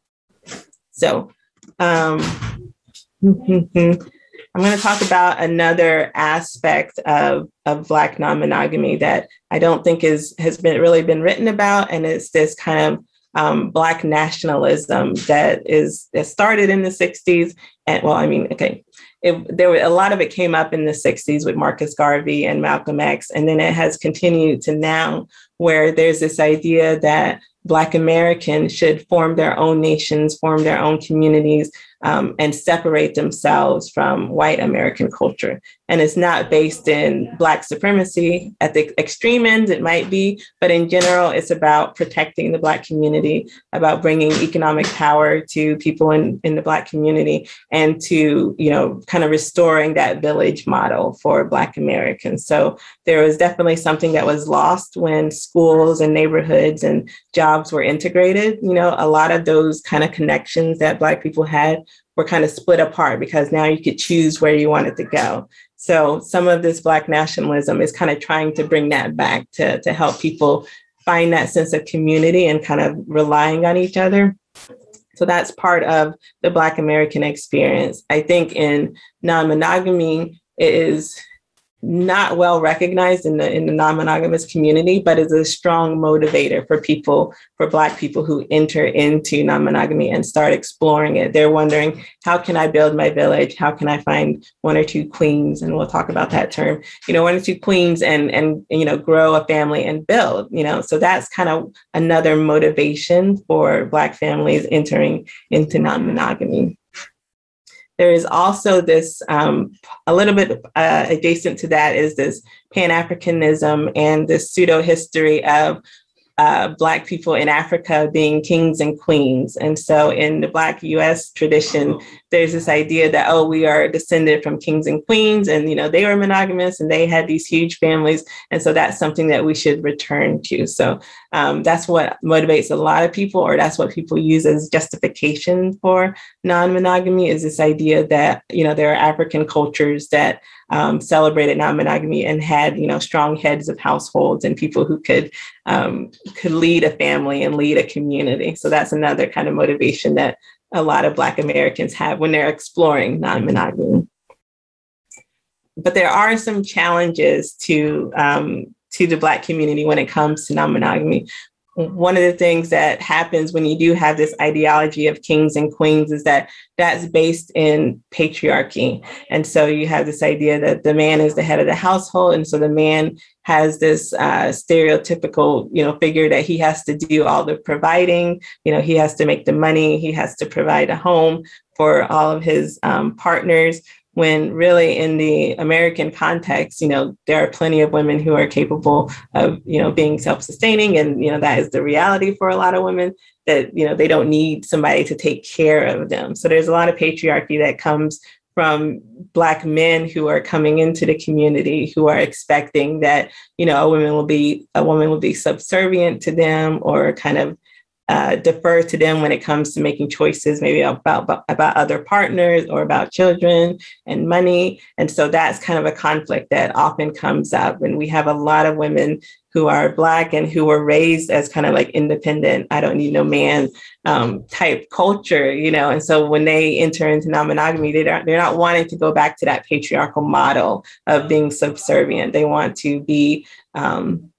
So um, I'm going to talk about another aspect of, of Black non-monogamy that I don't think is has been really been written about, and it's this kind of um, Black nationalism that is that started in the 60s. And well, I mean, okay, it, there were a lot of it came up in the 60s with Marcus Garvey and Malcolm X, and then it has continued to now where there's this idea that Black Americans should form their own nations, form their own communities, um, and separate themselves from white American culture. And it's not based in Black supremacy. At the extreme ends, it might be, but in general, it's about protecting the Black community, about bringing economic power to people in, in the Black community, and to, you know, kind of restoring that village model for Black Americans. So there was definitely something that was lost when schools and neighborhoods and jobs were integrated. You know, a lot of those kind of connections that Black people had were kind of split apart because now you could choose where you wanted to go. So some of this Black nationalism is kind of trying to bring that back to, to help people find that sense of community and kind of relying on each other. So that's part of the Black American experience. I think in non monogamy, it is not well recognized in the in the non-monogamous community, but is a strong motivator for people, for Black people who enter into non-monogamy and start exploring it. They're wondering, how can I build my village? How can I find one or two queens? And we'll talk about that term, you know, one or two queens and and you know, grow a family and build, you know. So that's kind of another motivation for Black families entering into non-monogamy. There is also this, um, a little bit uh, adjacent to that is this Pan Africanism and this pseudo history of uh, Black people in Africa being kings and queens. And so in the Black US tradition, there's this idea that, oh, we are descended from kings and queens, and, you know, they were monogamous and they had these huge families. And so that's something that we should return to. So um, that's what motivates a lot of people, or that's what people use as justification for non monogamy is this idea that, you know, there are African cultures that um, celebrated non-monogamy and had you know strong heads of households and people who could um, could lead a family and lead a community. So that's another kind of motivation that a lot of Black Americans have when they're exploring non-monogamy. But there are some challenges to um, to the Black community when it comes to non-monogamy. One of the things that happens when you do have this ideology of kings and queens is that that's based in patriarchy. And so you have this idea that the man is the head of the household. And so the man has this uh, stereotypical, you know, figure that he has to do all the providing, you know, he has to make the money, he has to provide a home for all of his um, partners when really in the American context, you know, there are plenty of women who are capable of, you know, being self-sustaining. And, you know, that is the reality for a lot of women that, you know, they don't need somebody to take care of them. So there's a lot of patriarchy that comes from black men who are coming into the community who are expecting that you know a woman will be a woman will be subservient to them or kind of uh, defer to them when it comes to making choices, maybe about, about, other partners or about children and money. And so that's kind of a conflict that often comes up. And we have a lot of women who are Black and who were raised as kind of like independent, I don't need no man um, type culture, you know. And so when they enter into non monogamy, they don't, they're not wanting to go back to that patriarchal model of being subservient. They want to be um,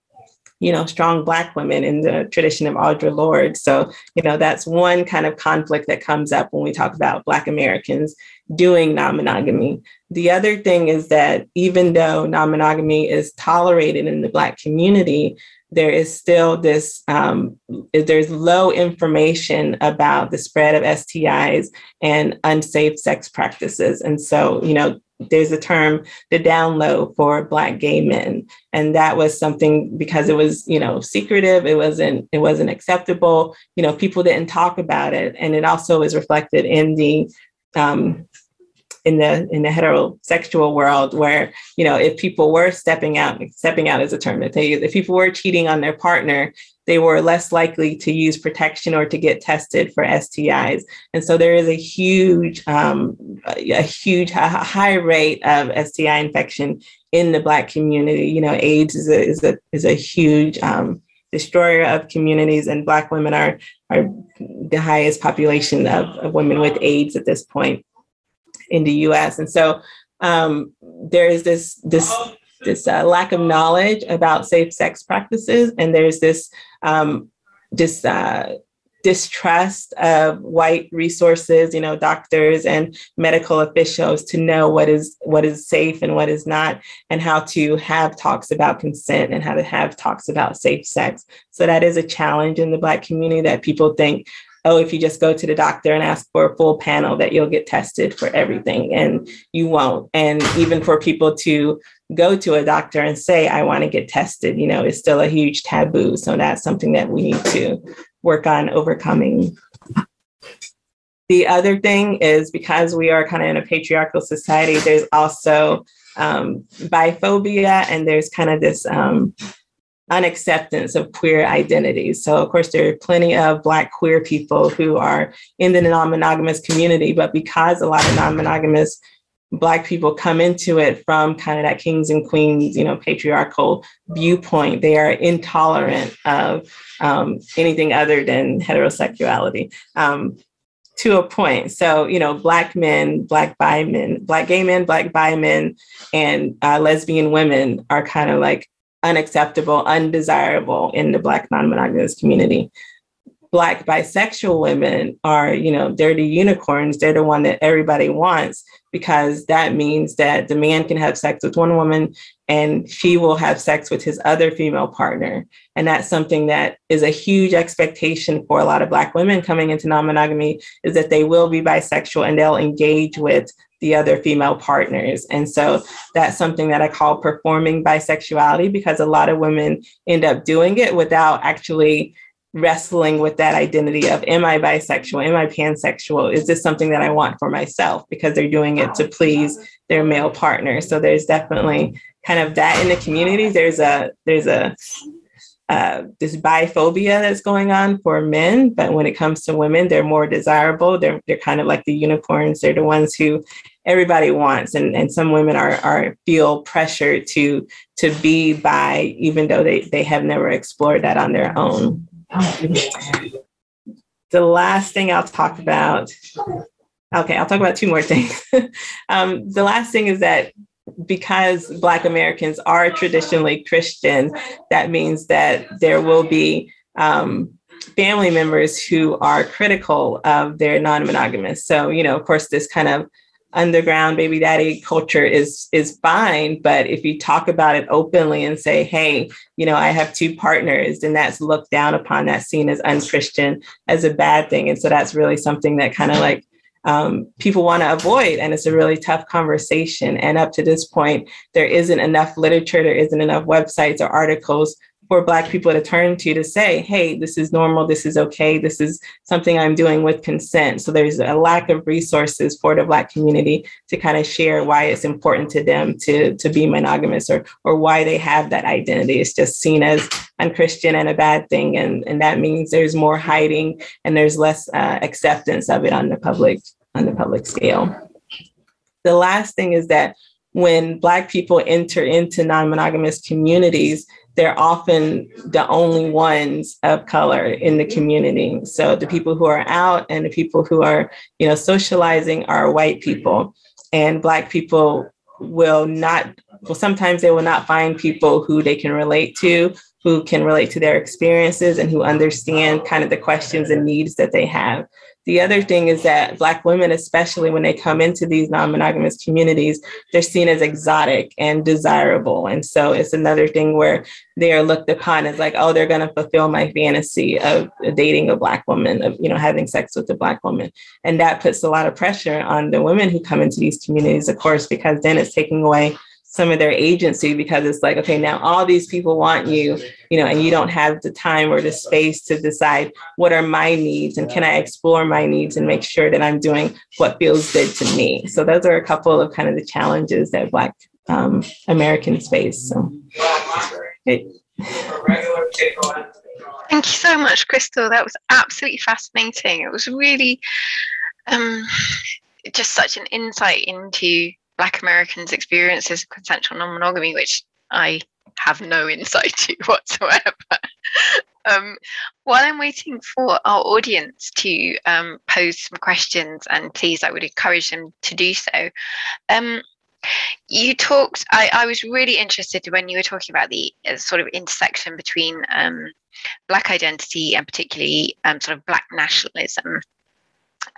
you know, strong Black women in the tradition of Audre Lorde. So, you know, that's one kind of conflict that comes up when we talk about Black Americans doing non monogamy. The other thing is that even though non monogamy is tolerated in the Black community, there is still this um, there's low information about the spread of stis and unsafe sex practices and so you know there's a term the down low for black gay men. And that was something because it was you know secretive it wasn't it wasn't acceptable. You know people didn't talk about it. And it also is reflected in the um, in the in the heterosexual world where you know if people were stepping out stepping out is a term that they use. If people were cheating on their partner they were less likely to use protection or to get tested for STIs. And so there is a huge, um, a huge, a high rate of STI infection in the Black community. You know, AIDS is a is a is a huge um, destroyer of communities, and Black women are are the highest population of, of women with AIDS at this point in the U.S. And so um, there is this this this uh, lack of knowledge about safe sex practices, and there's this um, this uh, distrust of white resources, you know, doctors and medical officials to know what is what is safe and what is not, and how to have talks about consent and how to have talks about safe sex. So that is a challenge in the Black community that people think, oh, if you just go to the doctor and ask for a full panel, that you'll get tested for everything, and you won't. And even for people to go to a doctor and say, I want to get tested, you know, is still a huge taboo. So that's something that we need to work on overcoming. The other thing is because we are kind of in a patriarchal society, there's also um, biphobia and there's kind of this um, unacceptance of queer identities. So, of course, there are plenty of Black queer people who are in the non monogamous community, but because a lot of non monogamous Black people come into it from kind of that kings and queens, you know, patriarchal viewpoint. They are intolerant of um, anything other than heterosexuality. Um, to a point. So, you know, Black men, Black bi men, Black gay men, Black bi men, and uh, lesbian women are kind of like unacceptable, undesirable in the Black non monogamous community. Black bisexual women are, you know, they're the unicorns. They're the one that everybody wants because that means that the man can have sex with one woman and she will have sex with his other female partner. And that's something that is a huge expectation for a lot of Black women coming into non monogamy is that they will be bisexual and they'll engage with the other female partners. And so that's something that I call performing bisexuality because a lot of women end up doing it without actually wrestling with that identity of am I bisexual? Am I pansexual? Is this something that I want for myself? Because they're doing it to please their male partner. So there's definitely kind of that in the community. There's a there's a uh, this biphobia that's going on for men, but when it comes to women, they're more desirable. They're they're kind of like the unicorns. They're the ones who everybody wants, and and some women are are feel pressured to to be bi, even though they they have never explored that on their own. The last thing I'll talk about, okay, I'll talk about two more things. um, the last thing is that because Black Americans are traditionally Christian, that means that there will be um, family members who are critical of their non-monogamous. So, you know, of course, this kind of underground baby daddy culture is is fine but if you talk about it openly and say hey you know i have two partners then that's looked down upon that's seen as unchristian as a bad thing and so that's really something that kind of like um, people want to avoid. And it's a really tough conversation. And up to this point, there isn't enough literature, there isn't enough websites or articles for Black people to turn to to say, hey, this is normal, this is okay, this is something I'm doing with consent. So there's a lack of resources for the Black community to kind of share why it's important to them to, to be monogamous or, or why they have that identity. It's just seen as unchristian and a bad thing. And, and that means there's more hiding and there's less uh, acceptance of it on the public on the public scale. The last thing is that when Black people enter into non monogamous communities, they're often the only ones of color in the community. So the people who are out and the people who are, you know, socializing are white people. And Black people will not, well, sometimes they will not find people who they can relate to, who can relate to their experiences and who understand kind of the questions and needs that they have. The other thing is that Black women, especially when they come into these non monogamous communities, they're seen as exotic and desirable. And so it's another thing where they are looked upon as like, oh, they're going to fulfill my fantasy of dating a Black woman, of, you know, having sex with a Black woman. And that puts a lot of pressure on the women who come into these communities, of course, because then it's taking away some of their agency because it's like, okay, now all these people want you, you know, and you don't have the time or the space to decide what are my needs and can I explore my needs and make sure that I'm doing what feels good to me. So those are a couple of kind of the challenges that Black um, Americans face. So. Thank you so much, Crystal. That was absolutely fascinating. It was really um, just such an insight into Black Americans' experiences of consensual non monogamy, which I have no insight to whatsoever. um, while I'm waiting for our audience to um, pose some questions, and please, I would encourage them to do so. Um, you talked, I, I, was really interested when you were talking about the uh, sort of intersection between um, Black identity and particularly um, sort of Black nationalism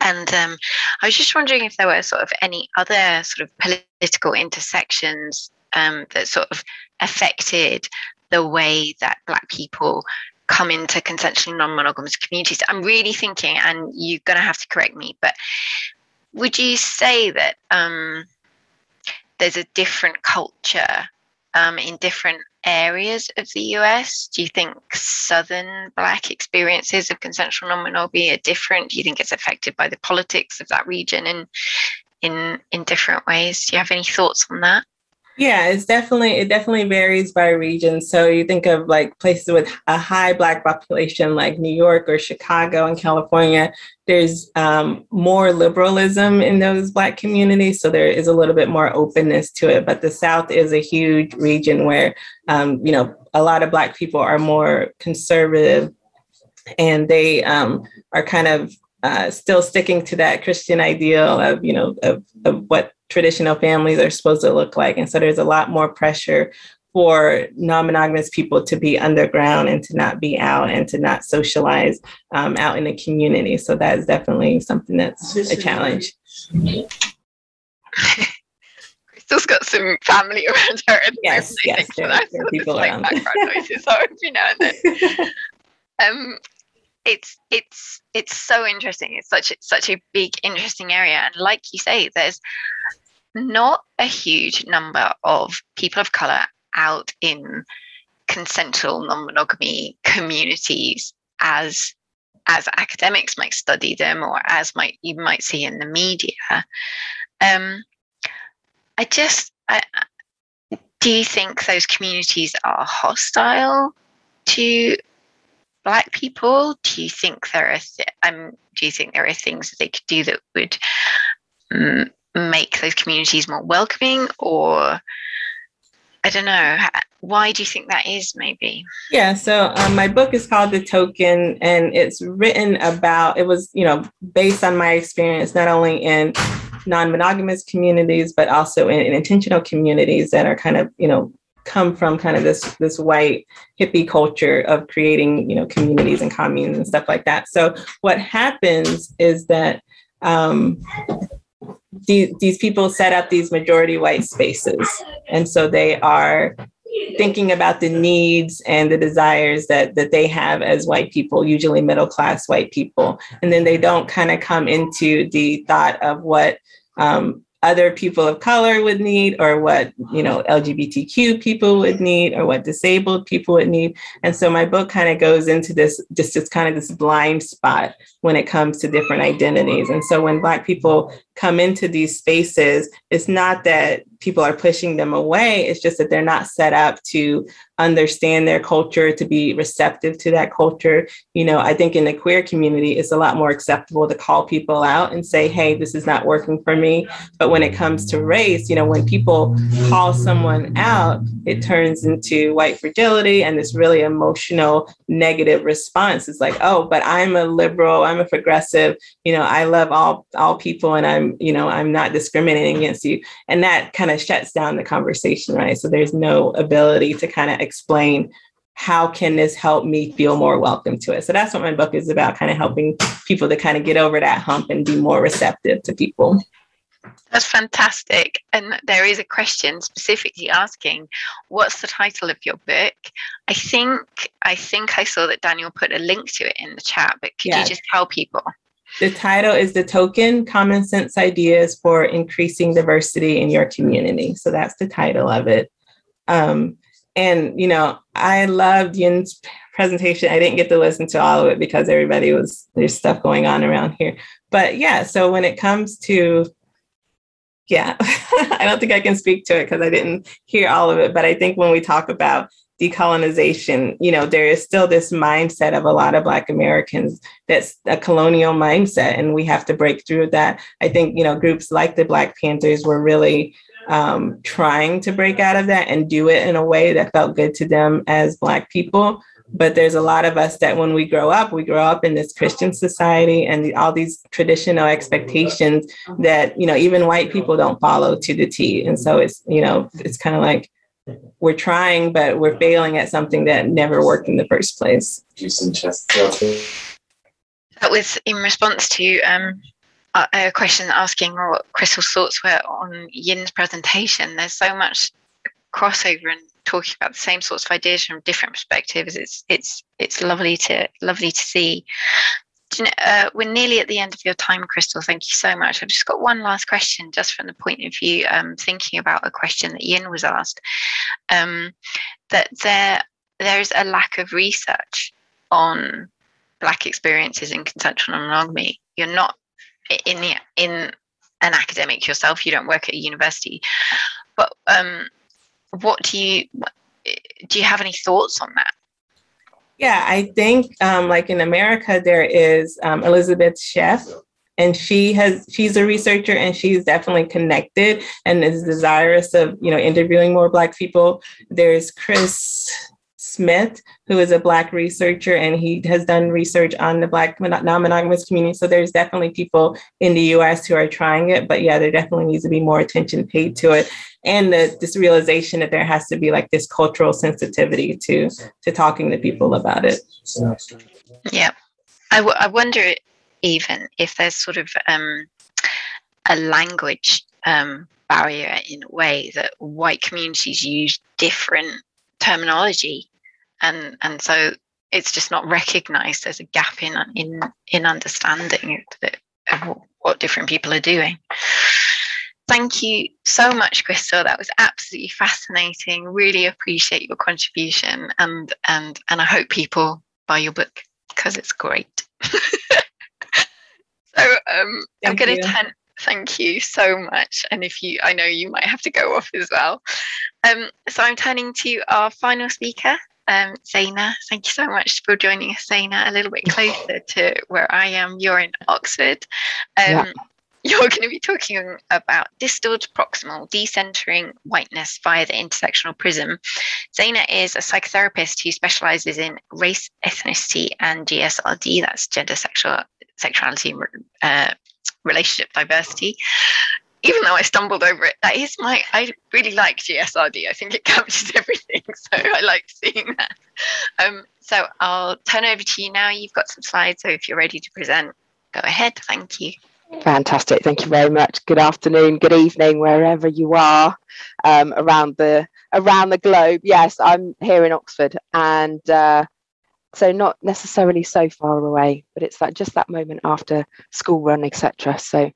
and um, I was just wondering if there were sort of any other sort of political intersections um, that sort of affected the way that Black people come into consensually non monogamous communities. I'm really thinking, and you're going to have to correct me, but would you say that um, there's a different culture um, in different areas of the US? Do you think Southern Black experiences of consensual non monogamy are different? Do you think it's affected by the politics of that region in, in, in different ways? Do you have any thoughts on that? Yeah, it's definitely it definitely varies by region. So you think of like places with a high black population like New York or Chicago and California, there's um, more liberalism in those black communities, so there is a little bit more openness to it. But the South is a huge region where um, you know a lot of black people are more conservative, and they um, are kind of uh, still sticking to that Christian ideal of you know of, of what traditional families are supposed to look like. And so there's a lot more pressure for non-monogamous people to be underground and to not be out and to not socialize um, out in the community. So that is definitely something that's a challenge. Crystal's got some family around her. yes, yes, there, there are people like around. background noises every now and then. um, it's it's it's so interesting. It's such such a big interesting area, and like you say, there's not a huge number of people of color out in consensual non-monogamy communities as as academics might study them or as might you might see in the media. Um, i just I, do you think those communities are hostile to black people? Do you think there are th- um, do you think there are things that they could do that would um, make those communities more welcoming or I don't know. Why do you think that is, maybe? Yeah, so um, my book is called The Token, and it's written about, it was, you know, based on my experience, not only in non monogamous communities, but also in, in, intentional communities that are kind of, you know, come from kind of this this white hippie culture of creating you know communities and communes and stuff like that so what happens is that um, these, these people set up these majority white spaces. And so they are thinking about the needs and the desires that that they have as white people usually middle class white people. And then they don't kind of come into the thought of what um, other people of color would need or what you know lgbtq people would need or what disabled people would need. And so my book kind of goes into this just this kind of this blind spot when it comes to different identities. And so when black people come into these spaces it's not that people are pushing them away it's just that they're not set up to understand their culture, to be receptive to that culture. You know, I think in the queer community, it's a lot more acceptable to call people out and say, hey, this is not working for me. But when it comes to race, you know, when people call someone out, it turns into white fragility and this really emotional negative response. It's like, oh, but I'm a liberal, I'm a progressive, you know, I love all all people and I'm, you know, I'm not discriminating against you. And that kind of shuts down the conversation, right? So there's no ability to kind of explain how can this help me feel more welcome to it? So that's what my book is about kind of helping people to kind of get over that hump and be more receptive to people. That's fantastic. And there is a question specifically asking what's the title of your book? I think i think i saw that daniel put a link to it in the chat but could yes. you just tell people the title is the token common sense ideas for increasing diversity in your community so that's the title of it um, and, you know, I loved Yin's presentation. I didn't get to listen to all of it because everybody was, there's stuff going on around here. But yeah, so when it comes to, yeah, I don't think I can speak to it because I didn't hear all of it. But I think when we talk about decolonization, you know, there is still this mindset of a lot of Black Americans that's a colonial mindset, and we have to break through that. I think, you know, groups like the Black Panthers were really um, trying to break out of that and do it in a way that felt good to them as Black people. But there's a lot of us that when we grow up, we grow up in this Christian society and the, all these traditional expectations that, you know, even white people don't follow to the T. And so it's, you know, it's kind of like we're trying, but we're failing at something that never worked in the first place. That was in response to um, a question asking what Crystal's thoughts were on Yin's presentation. There's so much crossover and talking about the same sorts of ideas from different perspectives. It's it's it's lovely to lovely to see. You know, uh, we're nearly at the end of your time, Crystal. Thank you so much. I've just got one last question, just from the point of view, um, thinking about a question that Yin was asked. Um, that there there is a lack of research on Black experiences in consensual non-monogamy. You're not in the in an academic yourself. You don't work at a university, but um, what do you do? You have any thoughts on that? Yeah, I think um, like in America there is um, Elisabeth Sheff, and she has she's a researcher and she's definitely connected and is desirous of you know interviewing more Black people. There's Chris Smith, who is a Black researcher, and he has done research on the Black non monogamous community. So there's definitely people in the US who are trying it, but yeah, there definitely needs to be more attention paid to it. And the, this realization that there has to be like this cultural sensitivity to, to talking to people about it. Yeah. I, w- I wonder even if there's sort of um, a language um, barrier in a way that white communities use different terminology and and so it's just not recognized there's a gap in in in understanding of what different people are doing. Thank you so much crystal. That was absolutely fascinating. Really appreciate your contribution and and and i hope people buy your book because it's great. So um, i'm going to turn thank you so much. And if you i know you might have to go off as well. Um, so i'm turning to our final speaker um, Zayna. Thank you so much for joining us, Zayna, a little bit closer to where I am. You're in Oxford. Um, yeah. You're going to be talking about Distal to Proximal decentering whiteness via the intersectional prism. Zayna is a psychotherapist who specializes in race, ethnicity, and GSRD, that's gender, sexual, sexuality, uh, relationship diversity. Even though I stumbled over it, that is my, I really like GSRD. I think it captures everything. So I like seeing that. Um, so I'll turn over to you now. You've got some slides. So if you're ready to present, go ahead. Thank you. Fantastic. Thank you very much. Good afternoon, good evening, wherever you are um, around the around the globe. Yes, I'm here in Oxford, and uh, so not necessarily so far away, but it's like just that moment after school run, etc. So,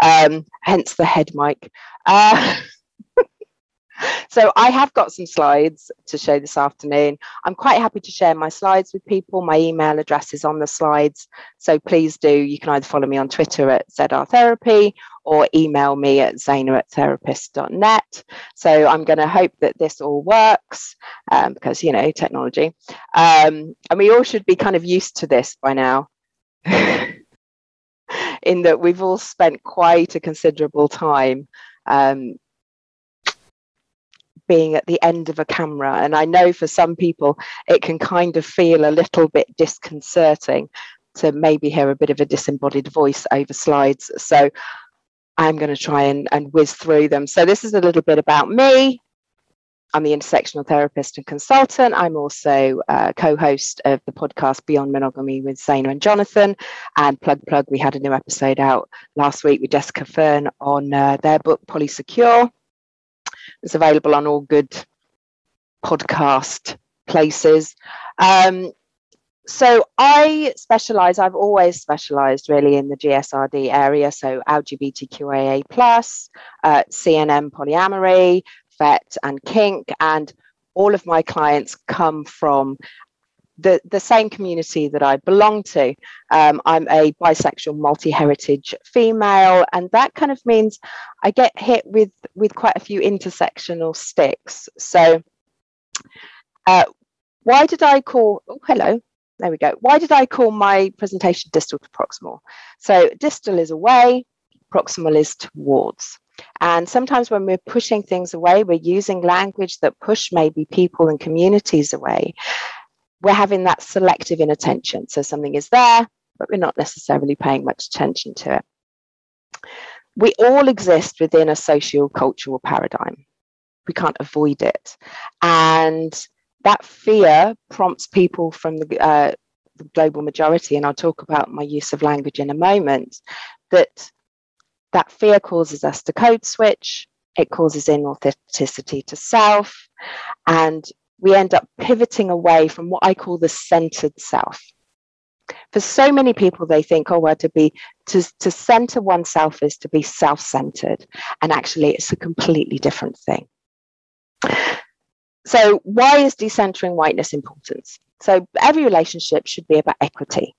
um, hence the head mic. Uh, so I have got some slides to show this afternoon. I'm quite happy to share my slides with people. My email address is on the slides. So please do, you can either follow me on Twitter at ZR Therapy or email me at zana at therapist.net. So I'm going to hope that this all works um, because, you know, technology. Um, and we all should be kind of used to this by now. in that we've all spent quite a considerable time um, being at the end of a camera. And I know for some people, it can kind of feel a little bit disconcerting to maybe hear a bit of a disembodied voice over slides. So I'm going to try and, and whiz through them. So this is a little bit about me. I'm the intersectional therapist and consultant. I'm also uh, co-host of the podcast Beyond Monogamy with Zana and Jonathan. And plug plug, we had a new episode out last week with Jessica Fern on uh, their book Polysecure. It's available on all good podcast places. Um, so I specialize, I've always specialized really in the GSRD area. So LGBTQIA, uh, CNM polyamory, FET, and kink. And all of my clients come from the, the same community that I belong to. Um, I'm a bisexual, multi heritage female, and that kind of means I get hit with, with quite a few intersectional sticks. So, uh, why did I call? Oh, hello. There we go. Why did I call my presentation distal to proximal? So, distal is away, proximal is towards. And sometimes when we're pushing things away, we're using language that push maybe people and communities away we're having that selective inattention. So something is there, but we're not necessarily paying much attention to it. We all exist within a social cultural paradigm. We can't avoid it. And that fear prompts people from the, uh, the global majority, and I'll talk about my use of language in a moment, that that fear causes us to code switch, it causes inauthenticity to self, and we end up pivoting away from what I call the centered self. For so many people, they think, oh, well, to be to, to center oneself is to be self-centered. And actually, it's a completely different thing. So, why is decentering whiteness important? So, every relationship should be about equity.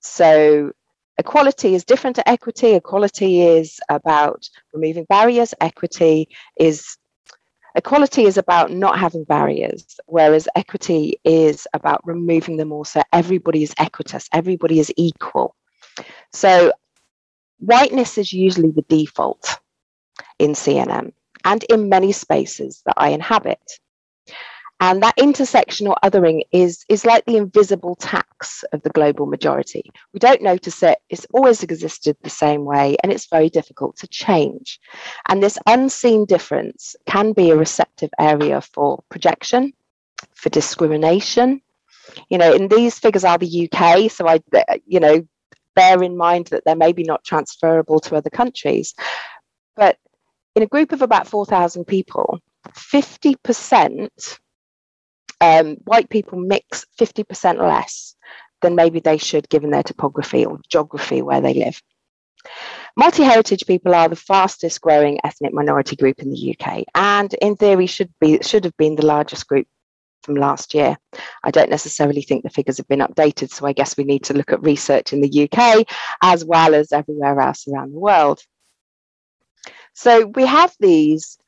So, equality is different to equity. Equality is about removing barriers. Equity is Equality is about not having barriers, whereas equity is about removing them all so everybody is equitous, everybody is equal. So, whiteness is usually the default in CNM and in many spaces that I inhabit. And that intersectional othering is, is like the invisible tax of the global majority. We don't notice it, it's always existed the same way, and it's very difficult to change. And this unseen difference can be a receptive area for projection, for discrimination. You know, in these figures are the UK, so I, uh, you know, bear in mind that they're maybe not transferable to other countries. But in a group of about 4,000 people, 50% um, white people mix 50% less than maybe they should given their topography or geography where they live. Multi heritage people are the fastest growing ethnic minority group in the UK and in theory should be should have been the largest group from last year. I don't necessarily think the figures have been updated, so I guess we need to look at research in the UK as well as everywhere else around the world. So we have these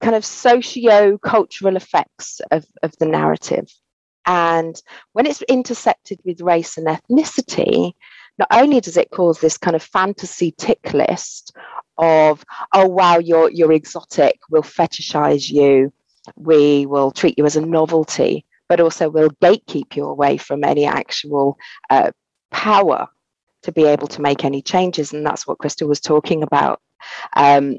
kind of socio-cultural effects of, of the narrative. And when it's intersected with race and ethnicity, not only does it cause this kind of fantasy tick list of, oh wow, you're you're exotic, we'll fetishize you, we will treat you as a novelty, but also we'll gatekeep you away from any actual uh, power to be able to make any changes. And that's what Crystal was talking about Um,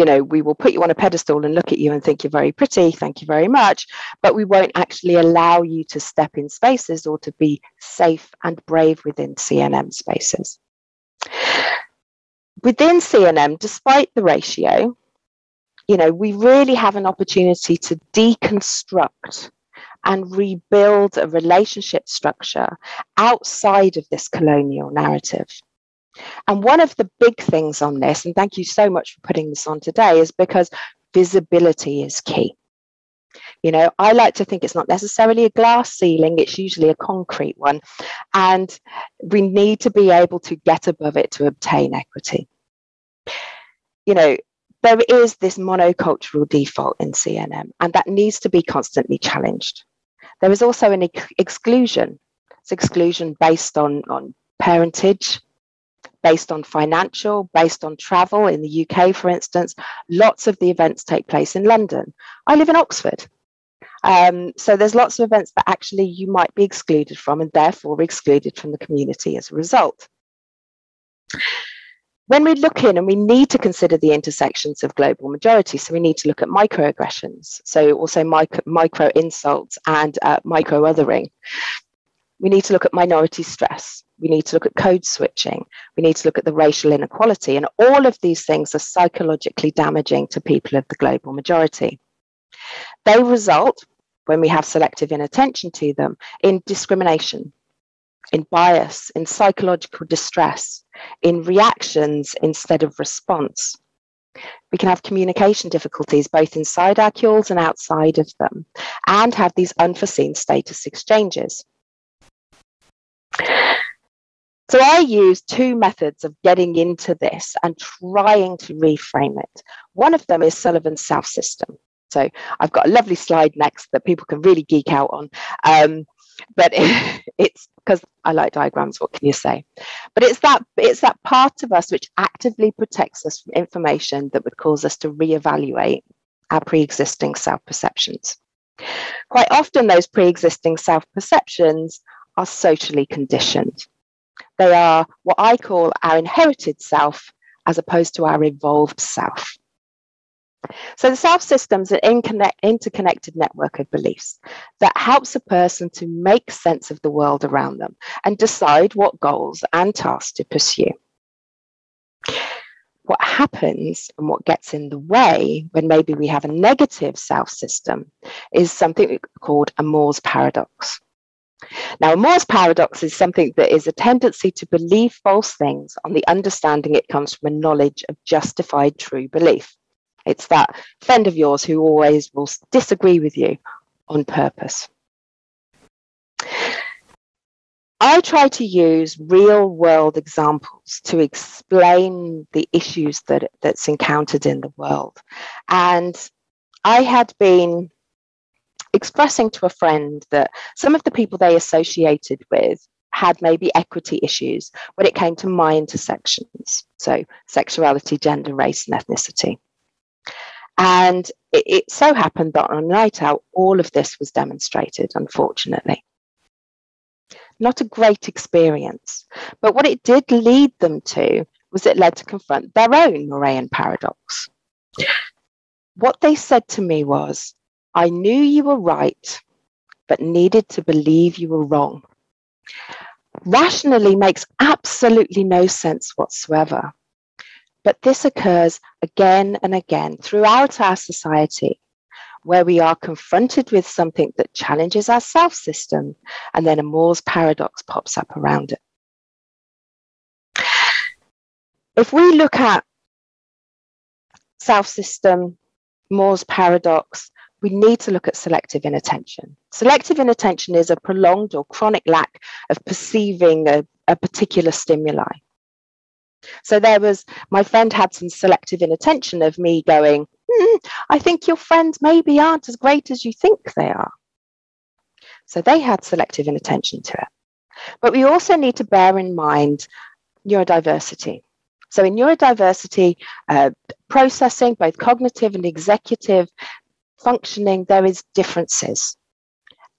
you know, we will put you on a pedestal and look at you and think you're very pretty, thank you very much, but we won't actually allow you to step in spaces or to be safe and brave within CNM spaces. Within CNM, despite the ratio, you know, we really have an opportunity to deconstruct and rebuild a relationship structure outside of this colonial narrative. And one of the big things on this, and thank you so much for putting this on today, is because visibility is key. You know, I like to think it's not necessarily a glass ceiling, it's usually a concrete one. And we need to be able to get above it to obtain equity. You know, there is this monocultural default in CNM, and that needs to be constantly challenged. There is also an ex- exclusion. It's exclusion based on, on parentage, based on financial, based on travel. In the UK, for instance, lots of the events take place in London. I live in Oxford. Um, so there's lots of events that actually you might be excluded from and therefore excluded from the community as a result when we look in and we need to consider the intersections of global majority, so we need to look at microaggressions, so also micro, micro insults and uh, micro othering. We need to look at minority stress. We need to look at code switching. We need to look at the racial inequality. And all of these things are psychologically damaging to people of the global majority. They result, when we have selective inattention to them, in discrimination, in bias, in psychological distress, in reactions instead of response. We can have communication difficulties both inside our cules and outside of them, and have these unforeseen status exchanges. So I use two methods of getting into this and trying to reframe it. One of them is Sullivan's self system. So I've got a lovely slide next that people can really geek out on. Um, but it's because I like diagrams. What can you say? But it's that it's that part of us which actively protects us from information that would cause us to reevaluate our pre-existing self-perceptions. Quite often, those pre-existing self-perceptions are socially conditioned. They are what I call our inherited self as opposed to our evolved self. So the self system is an interconnected network of beliefs that helps a person to make sense of the world around them and decide what goals and tasks to pursue. What happens and what gets in the way when maybe we have a negative self system is something called a Moore's paradox. Now, Moore's paradox is something that is a tendency to believe false things on the understanding it comes from a knowledge of justified true belief. It's that friend of yours who always will disagree with you on purpose. I try to use real world examples to explain the issues that, that's encountered in the world. And I had been expressing to a friend that some of the people they associated with had maybe equity issues when it came to my intersections. So, sexuality, gender, race, and ethnicity. And it, it so happened that on a night out, all of this was demonstrated, unfortunately. Not a great experience, but what it did lead them to was it led to confront their own Moorean paradox. What they said to me was, I knew you were right, but needed to believe you were wrong. Rationally makes absolutely no sense whatsoever. But this occurs again and again throughout our society, where we are confronted with something that challenges our self system, and then a Moore's paradox pops up around it. If we look at self system, Moore's paradox, we need to look at selective inattention. Selective inattention is a prolonged or chronic lack of perceiving a, a particular stimuli. So there was, my friend had some selective inattention of me going, hmm, I think your friends maybe aren't as great as you think they are. So they had selective inattention to it. But we also need to bear in mind neurodiversity. So in neurodiversity, uh, processing, both cognitive and executive functioning, there is differences.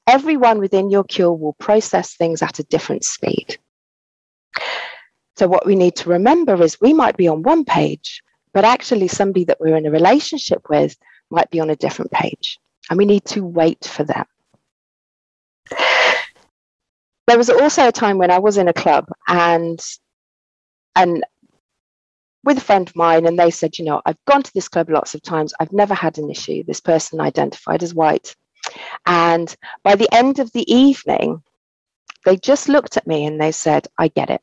Everyone within your cure will process things at a different speed. So, what we need to remember is we might be on one page, but actually, somebody that we're in a relationship with might be on a different page, and we need to wait for them. There was also a time when I was in a club and and with a friend of mine, and they said, you know, I've gone to this club lots of times. I've never had an issue. This person identified as white. And by the end of the evening, they just looked at me and they said, I get it.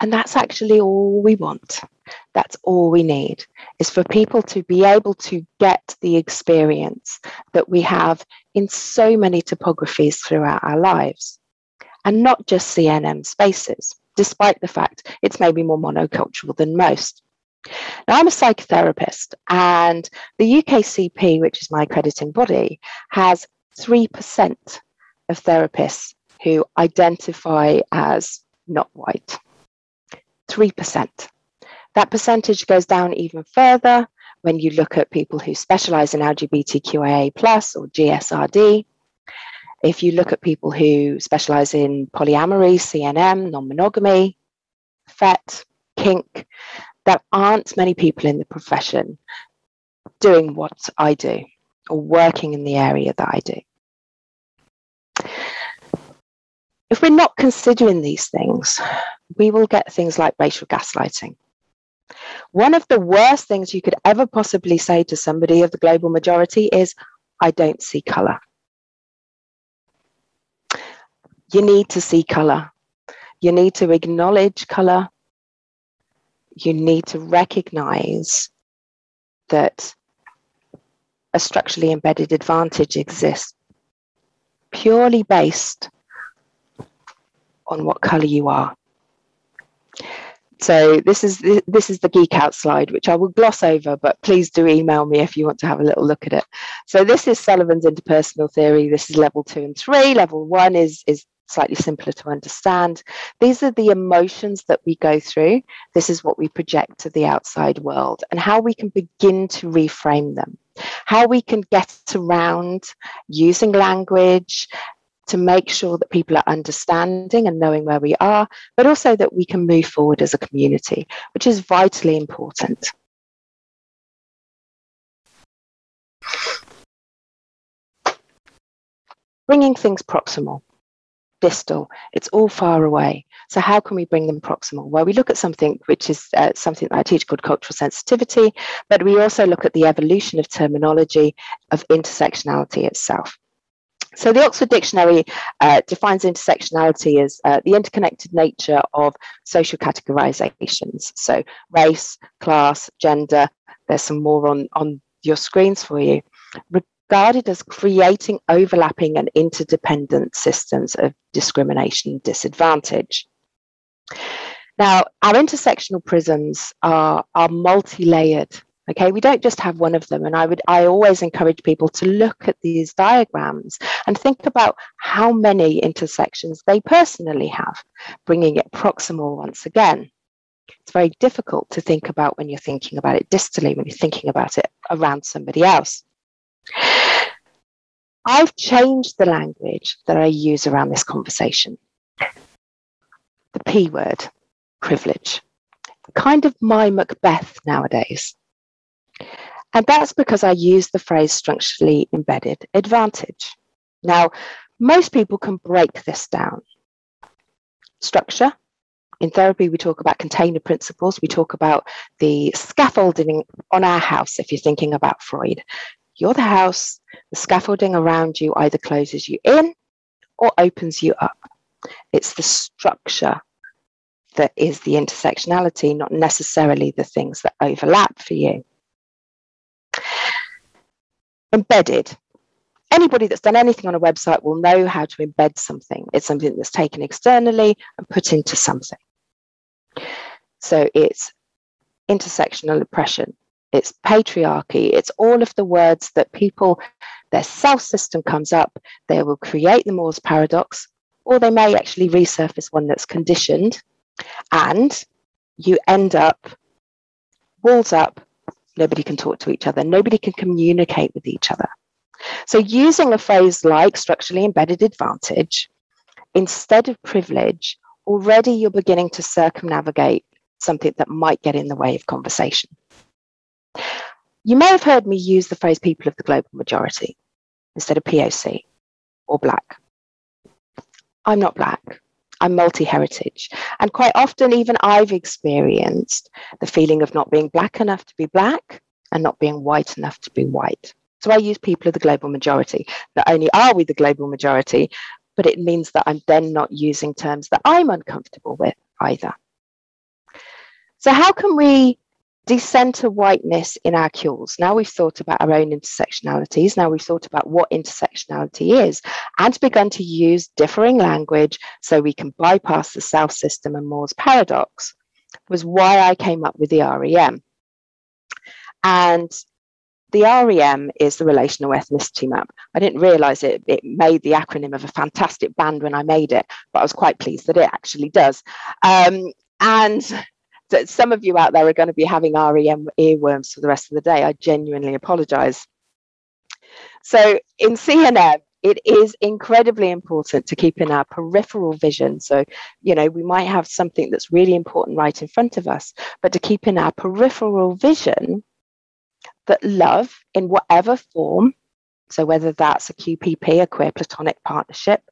And that's actually all we want. That's all we need is for people to be able to get the experience that we have in so many topographies throughout our lives and not just CNM spaces, despite the fact it's maybe more monocultural than most. Now, I'm a psychotherapist, and the UKCP, which is my accrediting body, has 3% of therapists who identify as not white. 3%. That percentage goes down even further when you look at people who specialize in LGBTQIA or GSRD. If you look at people who specialize in polyamory, CNM, non monogamy, FET, kink, there aren't many people in the profession doing what I do or working in the area that I do. If we're not considering these things, we will get things like racial gaslighting. One of the worst things you could ever possibly say to somebody of the global majority is, I don't see color. You need to see color. You need to acknowledge color. You need to recognize that a structurally embedded advantage exists purely based on what color you are. So this is this is the geek out slide, which I will gloss over, but please do email me if you want to have a little look at it. So this is Sullivan's interpersonal theory. This is level two and three. Level one is is slightly simpler to understand. These are the emotions that we go through. This is what we project to the outside world and how we can begin to reframe them. How we can get around using language, to make sure that people are understanding and knowing where we are, but also that we can move forward as a community, which is vitally important. Bringing things proximal, distal, it's all far away. So, how can we bring them proximal? Well, we look at something which is uh, something that I teach called cultural sensitivity, but we also look at the evolution of terminology of intersectionality itself. So the Oxford Dictionary uh, defines intersectionality as uh, the interconnected nature of social categorizations. So race, class, gender, there's some more on, on your screens for you, regarded as creating overlapping and interdependent systems of discrimination and disadvantage. Now, our intersectional prisms are, are multi-layered Okay, we don't just have one of them. And I would, I always encourage people to look at these diagrams and think about how many intersections they personally have, bringing it proximal once again. It's very difficult to think about when you're thinking about it distally, when you're thinking about it around somebody else. I've changed the language that I use around this conversation. The P word, privilege, kind of my Macbeth nowadays. And that's because I use the phrase structurally embedded advantage. Now, most people can break this down. Structure. In therapy, we talk about container principles. We talk about the scaffolding on our house, if you're thinking about Freud. You're the house, the scaffolding around you either closes you in or opens you up. It's the structure that is the intersectionality, not necessarily the things that overlap for you embedded. Anybody that's done anything on a website will know how to embed something. It's something that's taken externally and put into something. So it's intersectional oppression, it's patriarchy, it's all of the words that people, their self system comes up, they will create the Moore's paradox, or they may actually resurface one that's conditioned, and you end up walls up Nobody can talk to each other. Nobody can communicate with each other. So, using a phrase like structurally embedded advantage instead of privilege already you're beginning to circumnavigate something that might get in the way of conversation. You may have heard me use the phrase people of the global majority instead of POC or black. I'm not black. I'm multi heritage. And quite often, even I've experienced the feeling of not being black enough to be black and not being white enough to be white. So I use people of the global majority. Not only are we the global majority, but it means that I'm then not using terms that I'm uncomfortable with either. So, how can we decenter whiteness in our cures? Now we've thought about our own intersectionalities. Now we've thought about what intersectionality is and begun to use differing language so we can bypass the self system and Moore's paradox, was why I came up with the REM. And the REM is the relational ethnicity map. I didn't realize it, it made the acronym of a fantastic band when I made it, but I was quite pleased that it actually does. Um, and some of you out there are going to be having REM earworms for the rest of the day. I genuinely apologize. So in CNM, it is incredibly important to keep in our peripheral vision. So, you know, we might have something that's really important right in front of us, but to keep in our peripheral vision that love in whatever form, so whether that's a QPP, a queer platonic partnership,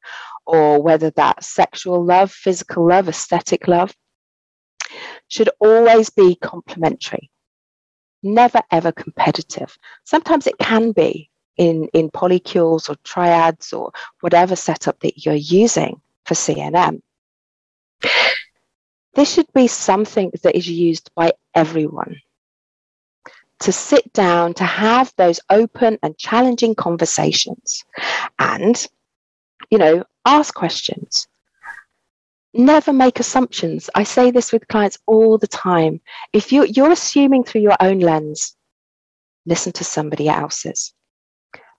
or whether that's sexual love, physical love, aesthetic love, should always be complementary, never ever competitive. Sometimes it can be in, in polycules or triads or whatever setup that you're using for CNM. This should be something that is used by everyone. To sit down, to have those open and challenging conversations and, you know, ask questions never make assumptions. I say this with clients all the time. If you, you're assuming through your own lens, listen to somebody else's.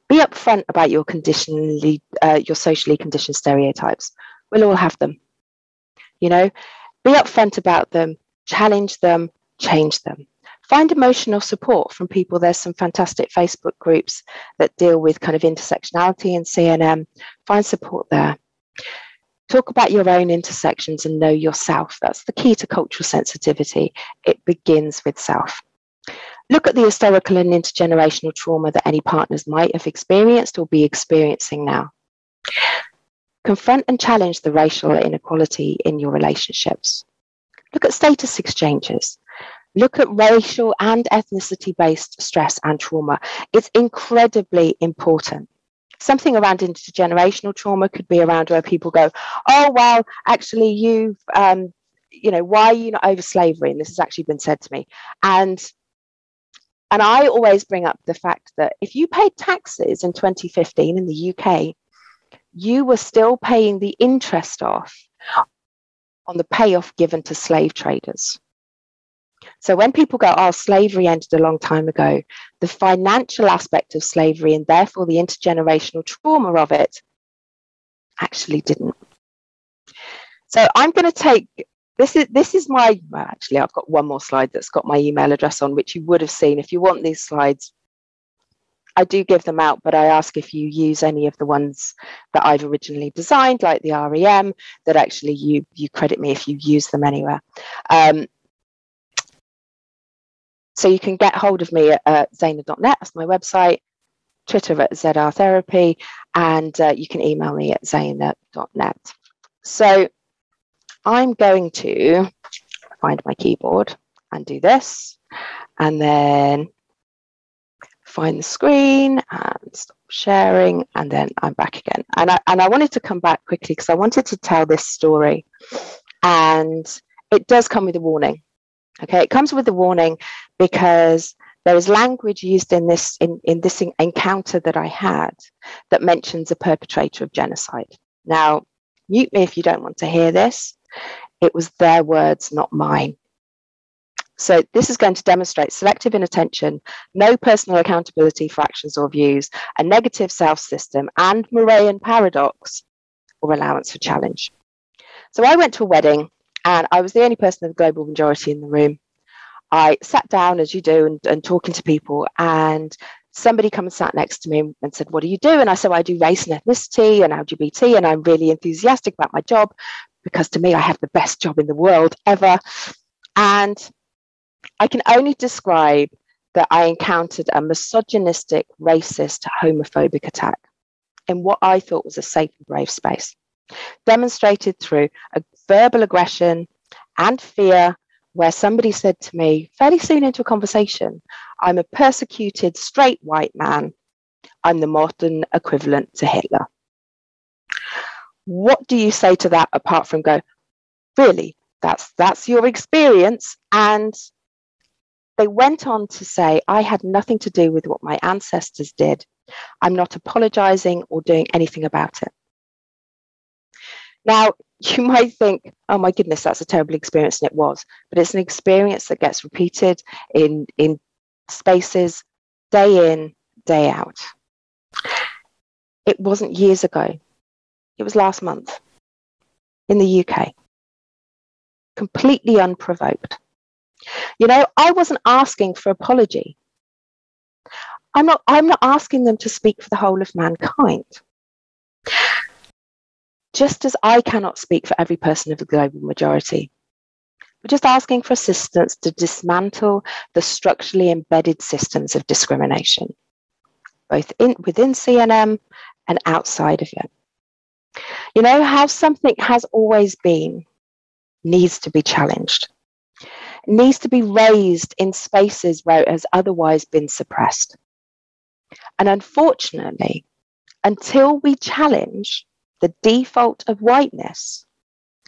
Be upfront about your conditionally, uh, your socially conditioned stereotypes. We'll all have them. You know, be upfront about them, challenge them, change them. Find emotional support from people. There's some fantastic Facebook groups that deal with kind of intersectionality and CNM. Find support there talk about your own intersections and know yourself. That's the key to cultural sensitivity. It begins with self. Look at the historical and intergenerational trauma that any partners might have experienced or be experiencing now. Confront and challenge the racial inequality in your relationships. Look at status exchanges. Look at racial and ethnicity based stress and trauma. It's incredibly important something around intergenerational trauma could be around where people go, oh, well, actually, you've, um, you know, why are you not over slavery? And this has actually been said to me. And and I always bring up the fact that if you paid taxes in 2015 in the UK, you were still paying the interest off on the payoff given to slave traders. So when people go, oh, slavery ended a long time ago, the financial aspect of slavery and therefore the intergenerational trauma of it actually didn't. So I'm going to take this is this is my well, actually I've got one more slide that's got my email address on which you would have seen if you want these slides. I do give them out, but I ask if you use any of the ones that I've originally designed, like the REM, that actually you you credit me if you use them anywhere. Um, so you can get hold of me at uh, zaina.net, that's my website, Twitter at ZR Therapy, and uh, you can email me at zaina.net. So I'm going to find my keyboard and do this, and then find the screen and stop sharing, and then I'm back again. And I, and I wanted to come back quickly because I wanted to tell this story, and it does come with a warning. Okay, it comes with a warning because there is language used in this in, in this encounter that I had that mentions a perpetrator of genocide. Now, mute me if you don't want to hear this. It was their words, not mine. So this is going to demonstrate selective inattention, no personal accountability for actions or views, a negative self system, and Moorean paradox or allowance for challenge. So I went to a wedding and I was the only person of the global majority in the room. I sat down as you do and, and talking to people and somebody come and sat next to me and said, What do you do? And I said, well, I do race and ethnicity and LGBT, and I'm really enthusiastic about my job. because to me, I have the best job in the world ever. And I can only describe that I encountered a misogynistic, racist, homophobic attack in what I thought was a safe and brave space, demonstrated through a verbal aggression and fear where somebody said to me fairly soon into a conversation, I'm a persecuted straight white man. I'm the modern equivalent to Hitler. What do you say to that apart from go, really, that's that's your experience? And they went on to say, I had nothing to do with what my ancestors did. I'm not apologizing or doing anything about it. Now, you might think, oh my goodness, that's a terrible experience, and it was. But it's an experience that gets repeated in, in spaces day in, day out. It wasn't years ago, it was last month in the UK, completely unprovoked. You know, I wasn't asking for apology. I'm not, I'm not asking them to speak for the whole of mankind just as I cannot speak for every person of the global majority. We're just asking for assistance to dismantle the structurally embedded systems of discrimination, both in, within CNM and outside of it. You know, how something has always been needs to be challenged, needs to be raised in spaces where it has otherwise been suppressed. And unfortunately, until we challenge the default of whiteness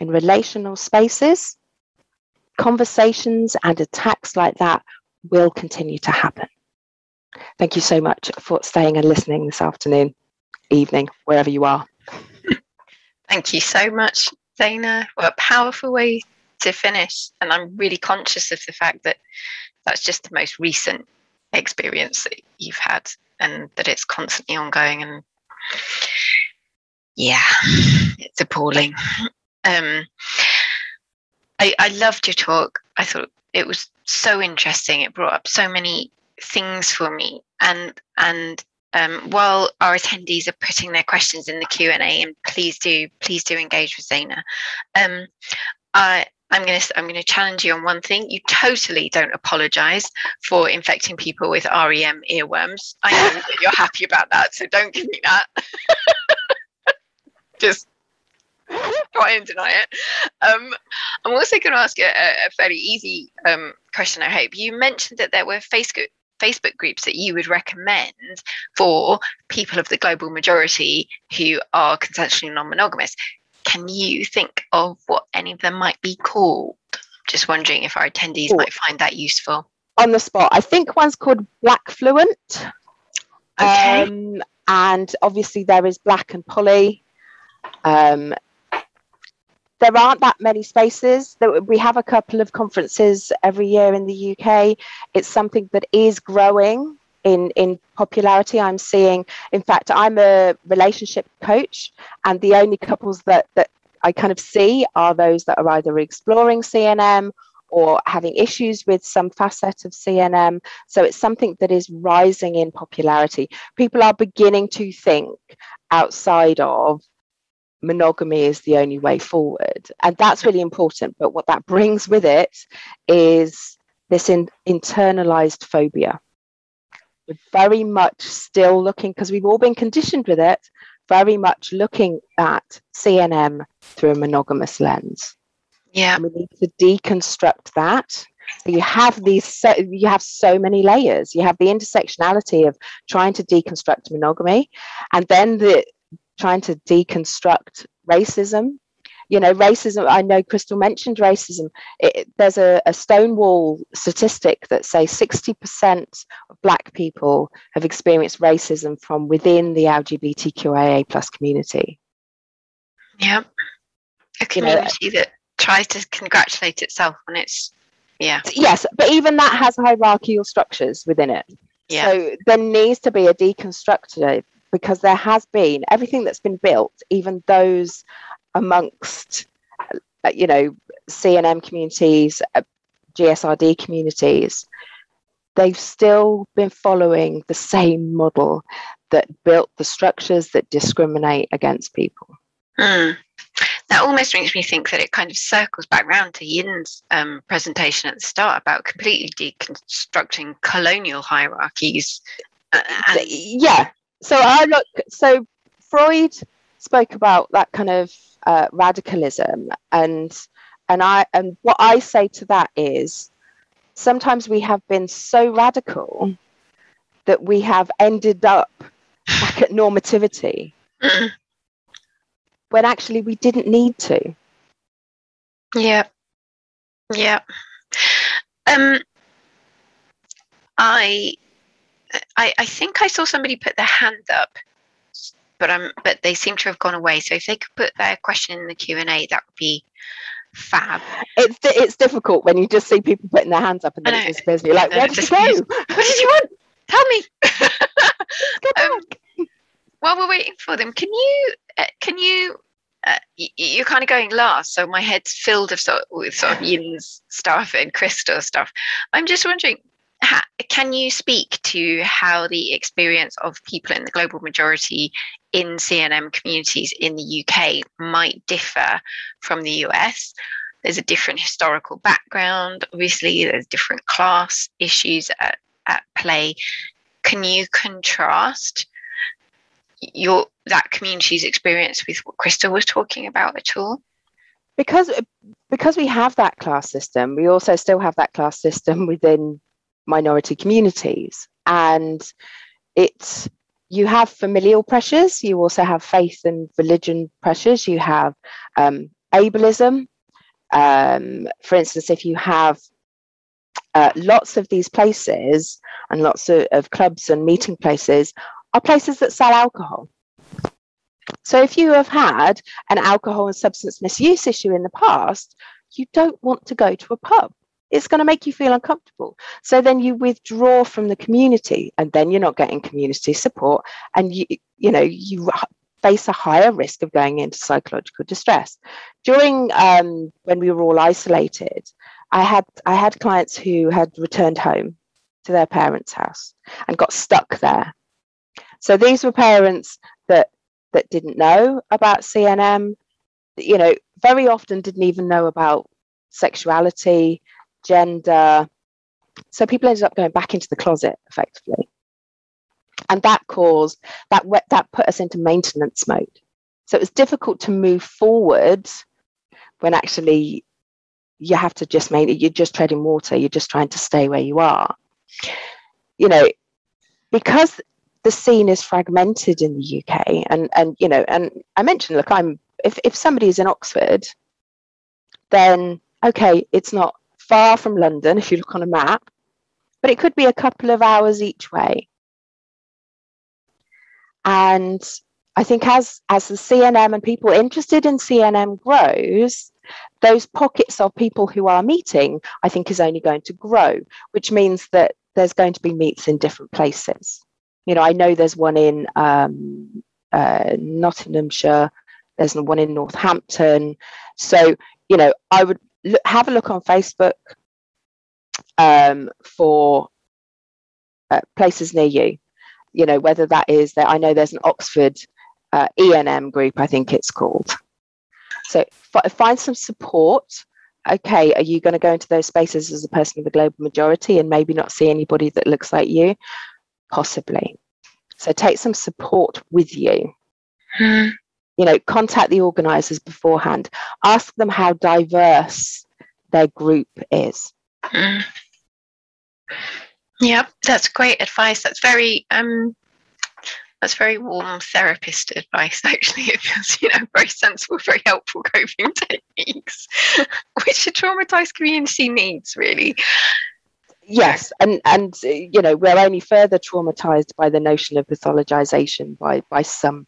in relational spaces, conversations and attacks like that will continue to happen. Thank you so much for staying and listening this afternoon, evening, wherever you are. Thank you so much, Zayna. What a powerful way to finish. And I'm really conscious of the fact that that's just the most recent experience that you've had and that it's constantly ongoing and yeah, it's appalling. Um, I, I loved your talk. I thought it was so interesting. It brought up so many things for me. And and um, while our attendees are putting their questions in the Q and A, and please do please do engage with Zayna. Um, I I'm going to I'm going to challenge you on one thing. You totally don't apologize for infecting people with REM earworms. I know that you're happy about that, so don't give me that. just try and deny it. Um, I'm also going to ask you a, a fairly easy um, question, I hope. You mentioned that there were Facebook Facebook groups that you would recommend for people of the global majority who are consensually non-monogamous. Can you think of what any of them might be called? Just wondering if our attendees might find that useful. On the spot, I think one's called Black Fluent. Okay. Um, and obviously there is Black and Poly. Um, there aren't that many spaces. We have a couple of conferences every year in the UK. It's something that is growing in, in popularity. I'm seeing, in fact, I'm a relationship coach, and the only couples that, that I kind of see are those that are either exploring CNM or having issues with some facet of CNM. So it's something that is rising in popularity. People are beginning to think outside of monogamy is the only way forward. And that's really important. But what that brings with it is this in, internalized phobia. We're very much still looking, because we've all been conditioned with it, very much looking at CNM through a monogamous lens. Yeah. And we need to deconstruct that. You have these, so, you have so many layers. You have the intersectionality of trying to deconstruct monogamy, and then the trying to deconstruct racism. You know, racism, I know Crystal mentioned racism. It, there's a, a Stonewall statistic that says 60% of Black people have experienced racism from within the LGBTQIA plus community. Yeah. A community you know, that tries to congratulate itself on its, yeah. Yes, but even that has hierarchical structures within it. Yeah. So there needs to be a deconstructed because there has been everything that's been built, even those amongst, uh, you know, CNM communities, uh, GSRD communities, they've still been following the same model that built the structures that discriminate against people. Mm. that almost makes me think that it kind of circles back round to Yin's um, presentation at the start about completely deconstructing colonial hierarchies. Uh, and- yeah. So I look. So Freud spoke about that kind of uh, radicalism, and and I and what I say to that is, sometimes we have been so radical that we have ended up back at normativity. When actually we didn't need to. Yeah. Yeah. Um, I, I, I think I saw somebody put their hand up, but um, but they seem to have gone away. So if they could put their question in the Q and A, that would be fab. It's it's difficult when you just see people putting their hands up and then it disappears. You're like, where did you go? What did you want? Tell me. um, while we're waiting for them, can you uh, can you uh, you're kind of going last, so my head's filled of sort with sort of Yin's stuff and Crystal stuff. I'm just wondering, can you speak to how the experience of people in the global majority in CNM communities in the UK might differ from the US? There's a different historical background. Obviously, there's different class issues at, at play. Can you contrast your that community's experience with what Crystal was talking about at all? Because because we have that class system, we also still have that class system within minority communities, and it's you have familial pressures. You also have faith and religion pressures. You have um, ableism. Um, for instance, if you have uh, lots of these places and lots of, of clubs and meeting places are places that sell alcohol. So if you have had an alcohol and substance misuse issue in the past, you don't want to go to a pub. It's going to make you feel uncomfortable. So then you withdraw from the community and then you're not getting community support and you you know you face a higher risk of going into psychological distress. During um, when we were all isolated, I had I had clients who had returned home to their parents' house and got stuck there so these were parents that that didn't know about CNM, you know, very often didn't even know about sexuality, gender. So people ended up going back into the closet effectively. And that caused that that put us into maintenance mode. So it was difficult to move forward when actually you have to just make it, you're just treading water, you're just trying to stay where you are. You know, because the scene is fragmented in the UK. And and you know, and I mentioned, look, I'm if if somebody's in Oxford, then okay, it's not far from London if you look on a map, but it could be a couple of hours each way. And I think as as the CNM and people interested in CNM grows, those pockets of people who are meeting, I think, is only going to grow, which means that there's going to be meets in different places you know, I know there's one in um, uh, Nottinghamshire, there's one in Northampton. So, you know, I would look, have a look on Facebook um, for uh, places near you. You know, whether that is that I know there's an Oxford uh, ENM group, I think it's called. So f- find some support. Okay, are you going to go into those spaces as a person of the global majority and maybe not see anybody that looks like you? possibly. So take some support with you. Mm. You know, contact the organisers beforehand. Ask them how diverse their group is. Mm. Yep, that's great advice. That's very um that's very warm therapist advice actually it feels you know very sensible very helpful coping techniques which a traumatized community needs really yes and and you know we're only further traumatized by the notion of pathologization by by some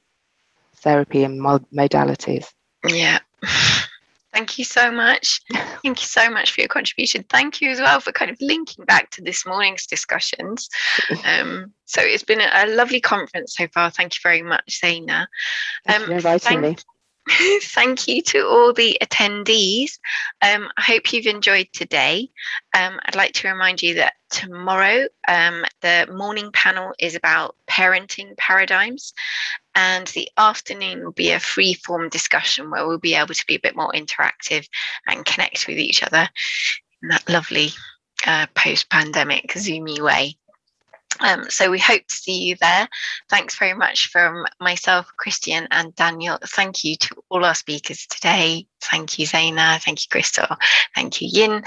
therapy and modalities. Yeah. Thank you so much. Thank you so much for your contribution. Thank you as well for kind of linking back to this morning's discussions. Um, so it's been a, a, lovely conference so far. Thank you very much Zayna. Um, thank, thank you to all the attendees. Um, I hope you've enjoyed today. Um, I'd like to remind you that tomorrow um, the morning panel is about parenting paradigms, and the afternoon will be a free form discussion where we'll be able to be a bit more interactive and connect with each other in that lovely uh, post pandemic Zoomy way. Um, so we hope to see you there. Thanks very much from myself, Christian, and Daniel. Thank you to all our speakers today. Thank you, Zayna. Thank you, Crystal. Thank you, Yin.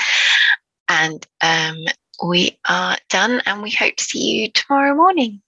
And um, we are done, and we hope to see you tomorrow morning.